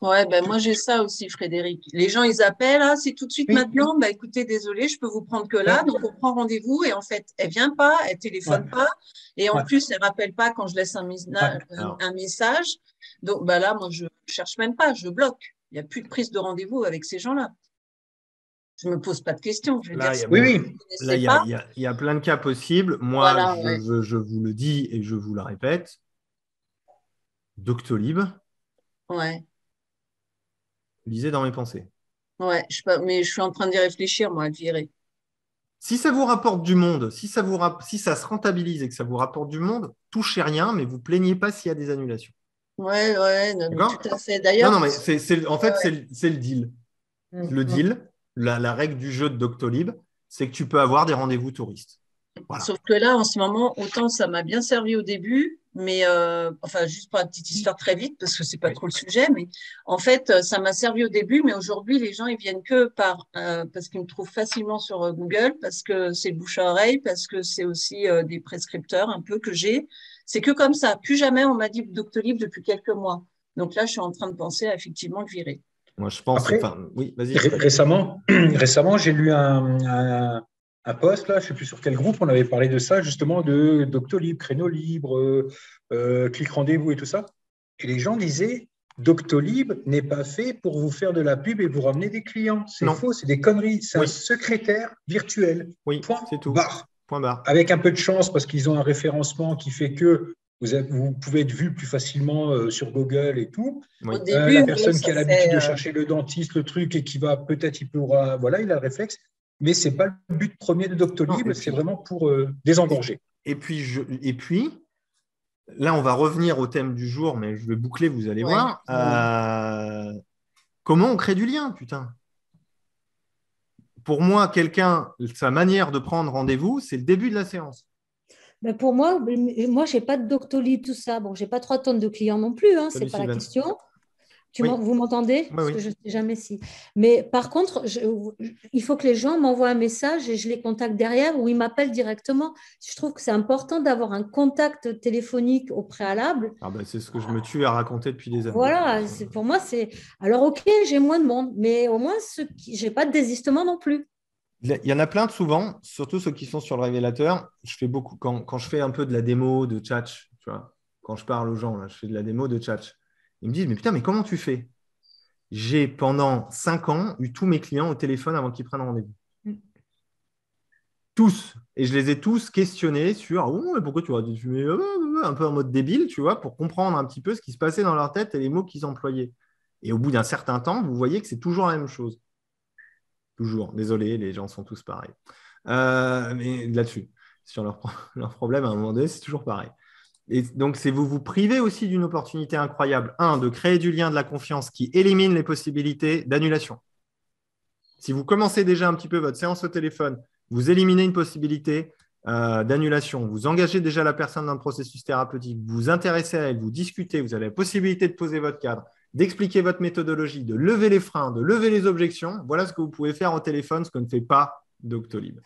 Ouais, ben moi j'ai ça aussi, Frédéric. Les gens, ils appellent, ah, c'est tout de suite maintenant. Ben, écoutez, désolé, je peux vous prendre que là. Donc on prend rendez-vous et en fait, elle vient pas, elle téléphone pas. Et en plus, elle rappelle pas quand je laisse un, un message. Donc ben là, moi, je cherche même pas, je bloque. Il n'y a plus de prise de rendez-vous avec ces gens-là. Je ne me pose pas de questions. Je oui, oui. Là, il y, a plein de cas possibles. Moi, je vous le dis et je vous le répète Doctolib. Ouais. Lisez dans mes pensées. Ouais, je, mais je suis en train d'y réfléchir, moi, à le virer. Si ça vous rapporte du monde, si ça, vous, si ça se rentabilise et que ça vous rapporte du monde, touchez rien, mais vous plaignez pas s'il y a des annulations. Ouais, ouais, tout à fait. D'ailleurs, non, non, mais c'est, en fait, c'est, le deal. Mmh, le deal, la, la, règle du jeu de Doctolib, c'est que tu peux avoir des rendez-vous touristes. Sauf que là, en ce moment, autant ça m'a bien servi au début, mais euh, enfin, juste pour la petite histoire très vite, parce que c'est pas trop le sujet, mais en fait, euh, ça m'a servi au début, mais aujourd'hui, les gens, ils viennent que par, euh, parce qu'ils me trouvent facilement sur Google, parce que c'est le bouche à oreille, parce que c'est aussi des prescripteurs un peu que j'ai. C'est que comme ça. Plus jamais on m'a dit Doctolib depuis quelques mois. Donc là, je suis en train de penser à effectivement le virer. Moi, je pense. enfin, oui, vas-y. Récemment, récemment j'ai lu un, un post, là, je ne sais plus sur quel groupe, on avait parlé de ça, justement, de Doctolib, Créneau Libre, euh, euh, Clic Rendez-vous et tout ça. Et les gens disaient, Doctolib n'est pas fait pour vous faire de la pub et vous ramener des clients. C'est faux, c'est des conneries. C'est un secrétaire virtuel. Oui, c'est tout. Point barre. Avec un peu de chance, parce qu'ils ont un référencement qui fait que vous, pouvez être vu plus facilement euh, sur Google et tout. la personne qui a l'habitude de chercher le dentiste, le truc, et qui va peut-être, il pourra, voilà, il a le réflexe mais ce n'est pas le but premier de Doctolib, c'est vraiment pour euh, désengorger. Et puis, je, et puis, là, on va revenir au thème du jour, mais je vais boucler, vous allez voir. Euh, comment on crée du lien, putain? Pour moi, quelqu'un, sa manière de prendre rendez-vous, c'est le début de la séance. Ben pour moi, moi, je n'ai pas de Doctolib, tout ça. Bon, je n'ai pas trois tonnes de clients non plus, hein, ce n'est pas la question vous m'entendez? Parce que je ne sais jamais si. Mais par contre, il faut que les gens m'envoient un message et je les contacte derrière ou ils m'appellent directement. Je trouve que c'est important d'avoir un contact téléphonique au préalable. Ah ben, c'est ce que je me tue à raconter depuis des années. Voilà, pour moi, c'est. Alors, ok, j'ai moins de monde, mais au moins, je n'ai pas de désistement non plus. Il y en a plein de souvent, surtout ceux qui sont sur le révélateur. Je fais beaucoup, quand, quand je fais un peu de la démo de chat, tu vois, quand je parle aux gens, là, je fais de la démo de chat ils me disent, mais putain, mais comment tu fais? J'ai pendant cinq ans eu tous mes clients au téléphone avant qu'ils prennent rendez-vous. tous. Et je les ai tous questionnés sur oh, pourquoi tu as fumé euh, euh, un peu en mode débile, tu vois, pour comprendre un petit peu ce qui se passait dans leur tête et les mots qu'ils employaient. Et au bout d'un certain temps, vous voyez que c'est toujours la même chose. Toujours. Désolé, les gens sont tous pareils. Euh, mais là-dessus, sur leur, leur, problème, à un moment donné, c'est toujours pareil. Et donc, c'est vous vous privez aussi d'une opportunité incroyable. Un, de créer du lien, de la confiance qui élimine les possibilités d'annulation. Si vous commencez déjà un petit peu votre séance au téléphone, vous éliminez une possibilité euh, d'annulation, vous engagez déjà la personne dans le processus thérapeutique, vous vous intéressez à elle, vous discutez, vous avez la possibilité de poser votre cadre, d'expliquer votre méthodologie, de lever les freins, de lever les objections. Voilà ce que vous pouvez faire au téléphone, ce que ne fait pas Doctolib.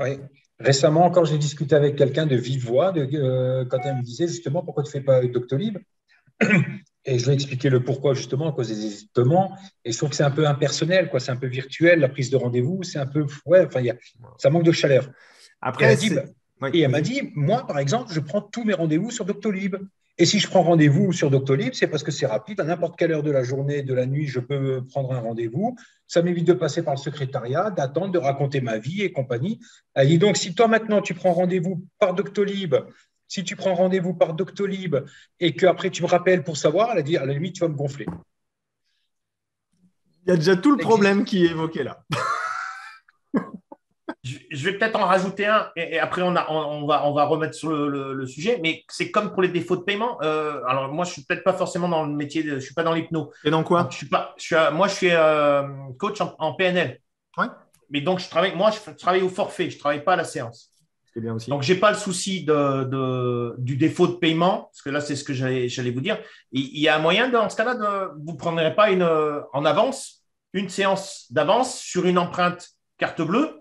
Oui. Récemment, encore, j'ai discuté avec quelqu'un de vive voix de, euh, quand elle me disait justement pourquoi tu ne fais pas Doctolib? Et je lui ai expliqué le pourquoi justement à cause des hésitements. Et je trouve que c'est un peu impersonnel, quoi. C'est un peu virtuel, la prise de rendez-vous. C'est un peu, ouais, enfin, y a, ça manque de chaleur. Après, et elle, bah, et elle m'a dit, moi, par exemple, je prends tous mes rendez-vous sur Doctolib. Et si je prends rendez-vous sur Doctolib, c'est parce que c'est rapide. À n'importe quelle heure de la journée, de la nuit, je peux prendre un rendez-vous. Ça m'évite de passer par le secrétariat, d'attendre, de raconter ma vie et compagnie. Elle dit donc, si toi maintenant tu prends rendez-vous par Doctolib, si tu prends rendez-vous par Doctolib et qu'après tu me rappelles pour savoir, elle a dit à la limite, tu vas me gonfler. Il y a déjà tout le problème qui est évoqué là. je vais peut-être en rajouter un et, après on, va, on va remettre sur le, sujet, mais c'est comme pour les défauts de paiement. Euh, alors moi, je suis peut-être pas forcément dans le métier, de, je suis pas dans l'hypno. Et dans quoi? Je suis pas, je suis, Moi, je suis euh, coach en, PNL. Ouais. Mais donc je travaille, moi, je travaille au forfait, je travaille pas à la séance. C'est bien aussi. Donc j'ai pas le souci de, du défaut de paiement, parce que là c'est ce que j'allais vous dire. Il y a un moyen dans ce cas-là de vous prendrez pas une en avance une séance d'avance sur une empreinte carte bleue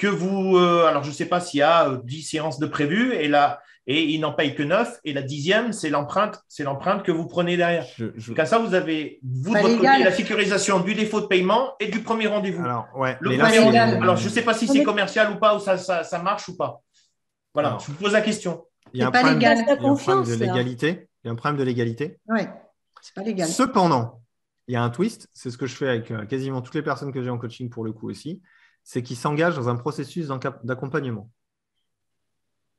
que vous, euh, alors je ne sais pas s'il y a 10 euh, séances de prévues et là, et il n'en paye que 9 et la dixième, c'est l'empreinte, c'est l'empreinte que vous prenez derrière. Je, ça, vous avez, vous, de votre côté, la sécurisation du défaut de paiement et du premier rendez-vous. Alors, ouais, le premier alors, je ne sais pas si c'est commercial ou pas, ou ça, ça, marche ou pas. Voilà, je vous pose la question. Il y a un problème, de légalité. Il y a un problème de légalité. Oui, c'est pas légal. Cependant, il y a un twist, c'est ce que je fais avec euh, quasiment toutes les personnes que j'ai en coaching pour le coup aussi c'est qu'ils s'engagent dans un processus d'accompagnement.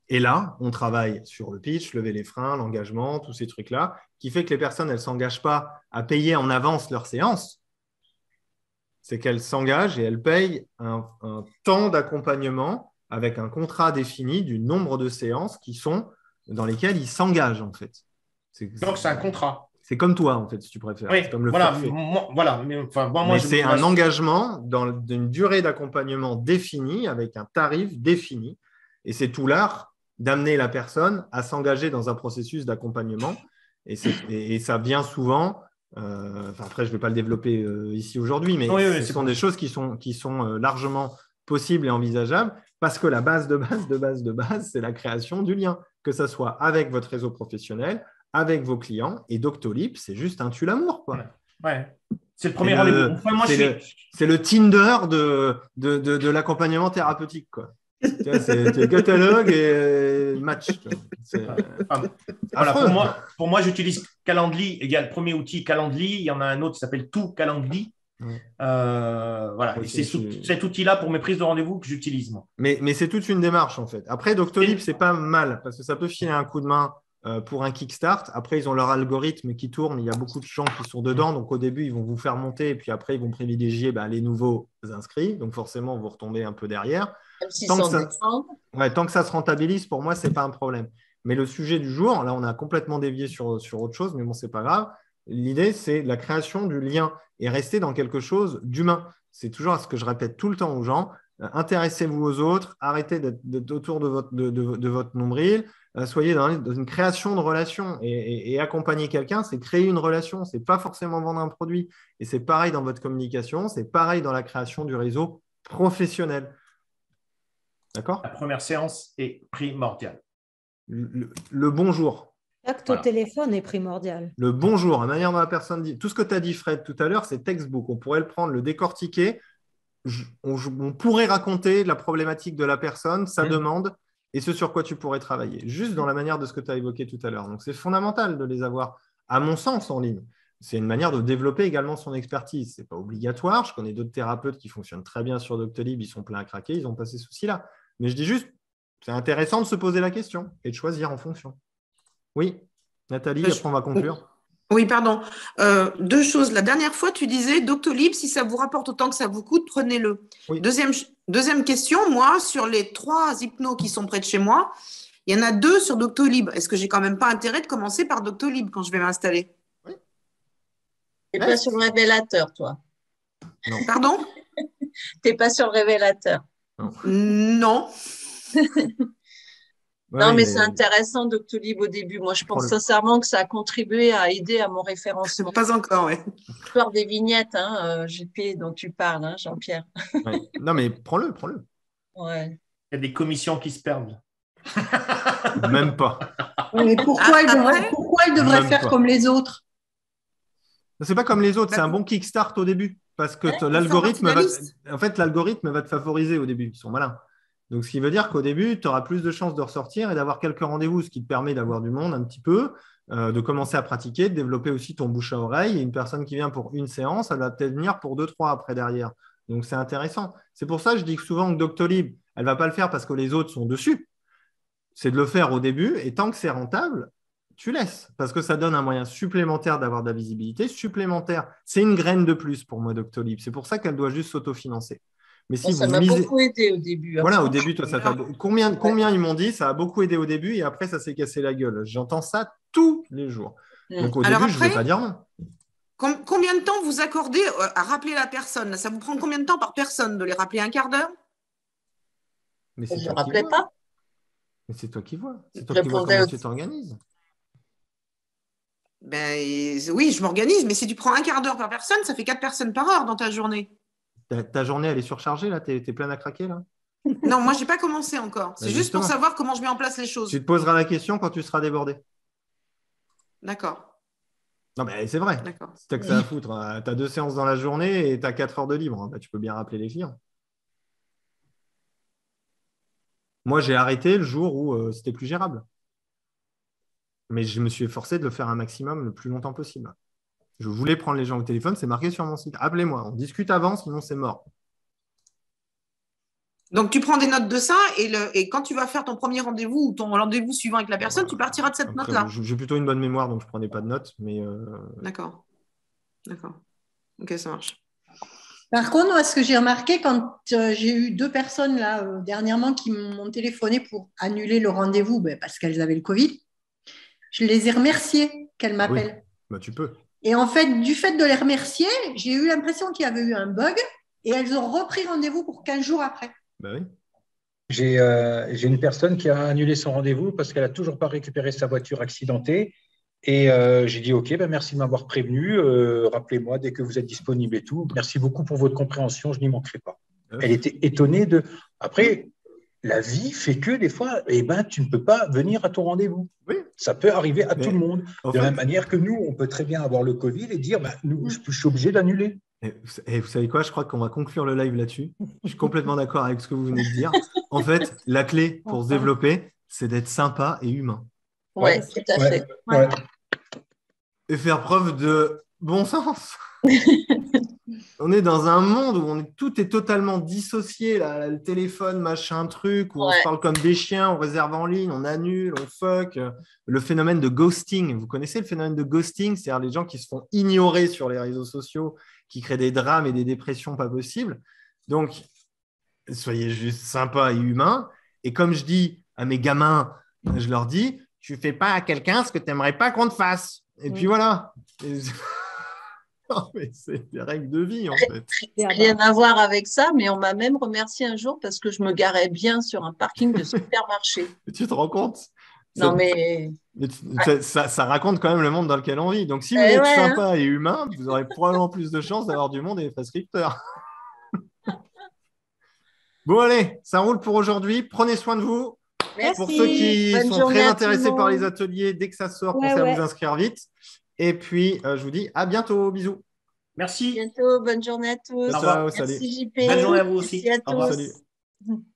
Et là, on travaille sur le pitch, lever les freins, l'engagement, tous ces trucs-là, qui fait que les personnes, elles ne s'engagent pas à payer en avance leur séance. C'est qu'elles s'engagent et elles payent un, temps d'accompagnement avec un contrat défini du nombre de séances qui sont dans lesquelles ils s'engagent, en fait. Donc, c'est un contrat. C'est comme toi, en fait, si tu préfères. comme le voilà, voilà. Mais, enfin, moi, c'est un engagement dans une durée d'accompagnement définie, avec un tarif défini. Et c'est tout l'art d'amener la personne à s'engager dans un processus d'accompagnement. Et, et, ça vient souvent. Euh, après, je ne vais pas le développer euh, ici aujourd'hui, mais ce sont des choses qui sont, qui sont euh, largement possibles et envisageables parce que la base de base de base de base, c'est la création du lien, que ce soit avec votre réseau professionnel, avec vos clients. Et Doctolib, c'est juste un tue l'amour. Quoi. Ouais. C'est le premier rendez-vous. C'est le, Tinder de, de, de, l'accompagnement thérapeutique. Quoi. c'est catalogue et match. Voilà, pour moi, pour moi j'utilise Calendly égale premier outil Calendly. Il y en a un autre qui s'appelle Tout Calendly. Euh, voilà, c'est cet outil-là pour mes prises de rendez-vous que j'utilise. Mais, mais c'est toute une démarche en fait. Après, Doctolib, c'est pas mal parce que ça peut filer un coup de main pour un kickstart. Après, ils ont leur algorithme qui tourne. Il y a beaucoup de gens qui sont dedans. Donc, au début, ils vont vous faire monter et puis après, ils vont privilégier bah, les nouveaux inscrits. Donc, forcément, vous retombez un peu derrière. tant, que ça... tant, que ça, se rentabilise, pour moi, ce n'est pas un problème. Mais le sujet du jour, là, on a complètement dévié sur, sur autre chose, mais bon, ce n'est pas grave. L'idée, c'est la création du lien et rester dans quelque chose d'humain. C'est toujours ce que je répète tout le temps aux gens. Euh, intéressez-vous aux autres, arrêtez d'être autour de votre, de, de votre nombril, euh, soyez dans, une création de relation et, accompagner quelqu'un, c'est créer une relation, c'est pas forcément vendre un produit. Et c'est pareil dans votre communication, c'est pareil dans la création du réseau professionnel. D'accord? La première séance est primordiale. Le, bonjour. L'acte au téléphone est primordial. Le bonjour, la manière dont la personne dit. Tout ce que tu as dit, Fred, tout à l'heure, c'est textbook. On pourrait le prendre, le décortiquer. On, pourrait raconter la problématique de la personne, sa mmh. demande, et ce sur quoi tu pourrais travailler, juste dans la manière de ce que tu as évoqué tout à l'heure. Donc, c'est fondamental de les avoir, à mon sens, en ligne. c'est une manière de développer également son expertise. Ce n'est pas obligatoire. Je connais d'autres thérapeutes qui fonctionnent très bien sur Doctolib, ils sont pleins à craquer, ils ont pas ces soucis-là. Mais je dis juste, c'est intéressant de se poser la question et de choisir en fonction. Oui, Nathalie, après on va conclure. Oui, pardon. Euh, deux choses. La dernière fois, tu disais Doctolib, si ça vous rapporte autant que ça vous coûte, prenez-le. Deuxième, deuxième question, moi, sur les trois hypnos qui sont près de chez moi, il y en a deux sur Doctolib. Est-ce que j'ai quand même pas intérêt de commencer par Doctolib quand je vais m'installer? Oui. Tu n'es pas sur le révélateur, toi. Non. Pardon? Tu n'es pas sur le révélateur. Non. non, mais, c'est intéressant, Doctolib, au début. Moi, je pense sincèrement que ça a contribué à aider à mon référencement. Pas encore, oui. L'histoire des vignettes, hein, GP, euh, dont tu parles, hein, Jean-Pierre. Non, mais prends-le, prends-le. Ouais. Il y a des commissions qui se perdent. Même pas. Mais pourquoi devrait, pourquoi elle devrait faire comme les autres? C'est pas comme les autres, c'est un bon kickstart au début. Parce que l'algorithme va, en fait, l'algorithme va te favoriser au début. Ils sont malins. Donc, ce qui veut dire qu'au début, tu auras plus de chances de ressortir et d'avoir quelques rendez-vous, ce qui te permet d'avoir du monde un petit peu, euh, de commencer à pratiquer, de développer aussi ton bouche à oreille. Et une personne qui vient pour une séance, elle va peut-être venir pour deux, trois après derrière. Donc, c'est intéressant. C'est pour ça que je dis souvent que Doctolib, elle ne va pas le faire parce que les autres sont dessus c'est de le faire au début et tant que c'est rentable, tu laisses parce que ça donne un moyen supplémentaire d'avoir de la visibilité supplémentaire. C'est une graine de plus pour moi Doctolib. C'est pour ça qu'elle doit juste s'autofinancer. Mais si ça m'a beaucoup aidé au début. Voilà, au début, toi, ça combien, combien ils m'ont dit Ça a beaucoup aidé au début et après, ça s'est cassé la gueule. J'entends ça tous les jours. Mm. Donc au début, je ne vais pas dire non. Combien de temps vous accordez euh, à rappeler la personne? Ça vous prend combien de temps par personne de les rappeler un quart d'heure? Mais Je ne rappelais pas c'est toi qui vois. C'est toi qui vois comment tu t'organises. Ben, oui, je m'organise, mais si tu prends un quart d'heure par personne, ça fait quatre personnes par heure dans ta journée. Ta, journée, elle est surchargée, là Tu es, plein à craquer, là? Non, moi, je n'ai pas commencé encore. C'est ben, juste pour savoir comment je mets en place les choses. Tu te poseras la question quand tu seras débordé. D'accord. Non, mais c'est vrai. Si as que ça à foutre, hein. tu as deux séances dans la journée et tu as quatre heures de libre. Ben, tu peux bien rappeler les clients. Moi, j'ai arrêté le jour où euh, c'était plus gérable. Mais je me suis efforcé de le faire un maximum le plus longtemps possible. Je voulais prendre les gens au téléphone, c'est marqué sur mon site. Appelez-moi, on discute avant, sinon c'est mort. Donc, tu prends des notes de ça et, quand tu vas faire ton premier rendez-vous ou ton rendez-vous suivant avec la personne, tu partiras de cette note-là. J'ai plutôt une bonne mémoire, donc je ne prenais pas de notes. mais. Euh, D'accord. D'accord. Ok, ça marche. Par contre, ce que j'ai remarqué quand euh, j'ai eu deux personnes là euh, dernièrement qui m'ont téléphoné pour annuler le rendez-vous ben, parce qu'elles avaient le Covid, je les ai remerciées qu'elles ah m'appellent. bah, tu peux. Et en fait, du fait de les remercier, j'ai eu l'impression qu'il y avait eu un bug et elles ont repris rendez-vous pour 15 jours après. Bah oui. Euh, j'ai une personne qui a annulé son rendez-vous parce qu'elle n'a toujours pas récupéré sa voiture accidentée et euh, j'ai dit, OK, ben merci de m'avoir prévenu. Euh, rappelez-moi dès que vous êtes disponible et tout. Merci beaucoup pour votre compréhension, je n'y manquerai pas. Elle était étonnée de. Après, la vie fait que des fois, eh ben, tu ne peux pas venir à ton rendez-vous. Oui. Ça peut arriver à tout le monde. De la même manière que nous, on peut très bien avoir le Covid et dire, ben, nous, je, suis obligé d'annuler. Et vous savez quoi? Je crois qu'on va conclure le live là-dessus. Je suis complètement d'accord avec ce que vous venez de dire. En fait, la clé pour se développer, c'est d'être sympa et humain. Oui, tout à fait. Et faire preuve de bon sens. on est dans un monde où on tout est totalement dissocié, là, le téléphone, machin, truc, où on se parle comme des chiens, on réserve en ligne, on annule, on fuck. Le phénomène de ghosting, vous connaissez le phénomène de ghosting, c'est-à-dire les gens qui se font ignorer sur les réseaux sociaux, qui créent des drames et des dépressions pas possibles. Donc, soyez juste sympa et humain. Et comme je dis à mes gamins, je leur dis, tu fais pas à quelqu'un ce que tu n'aimerais pas qu'on te fasse. Et puis voilà. C'est des règles de vie en fait. Rien à voir avec ça, mais on m'a même remercié un jour parce que je me garais bien sur un parking de supermarché. tu te rends compte? Non, mais. ça, raconte quand même le monde dans lequel on vit. Donc, si vous eh êtes hein. sympa et humain, vous aurez probablement plus de chances d'avoir du monde et des prescripteurs. bon, allez, ça roule pour aujourd'hui. Prenez soin de vous. Pour ceux qui sont très intéressés par les ateliers, dès que ça sort, pensez à vous inscrire vite. Et puis, euh, je vous dis à bientôt. Bisous. Merci. bientôt. Bonne journée à tous. Ciao, Merci JP. Bonne journée à vous aussi. Merci à tous. Salut.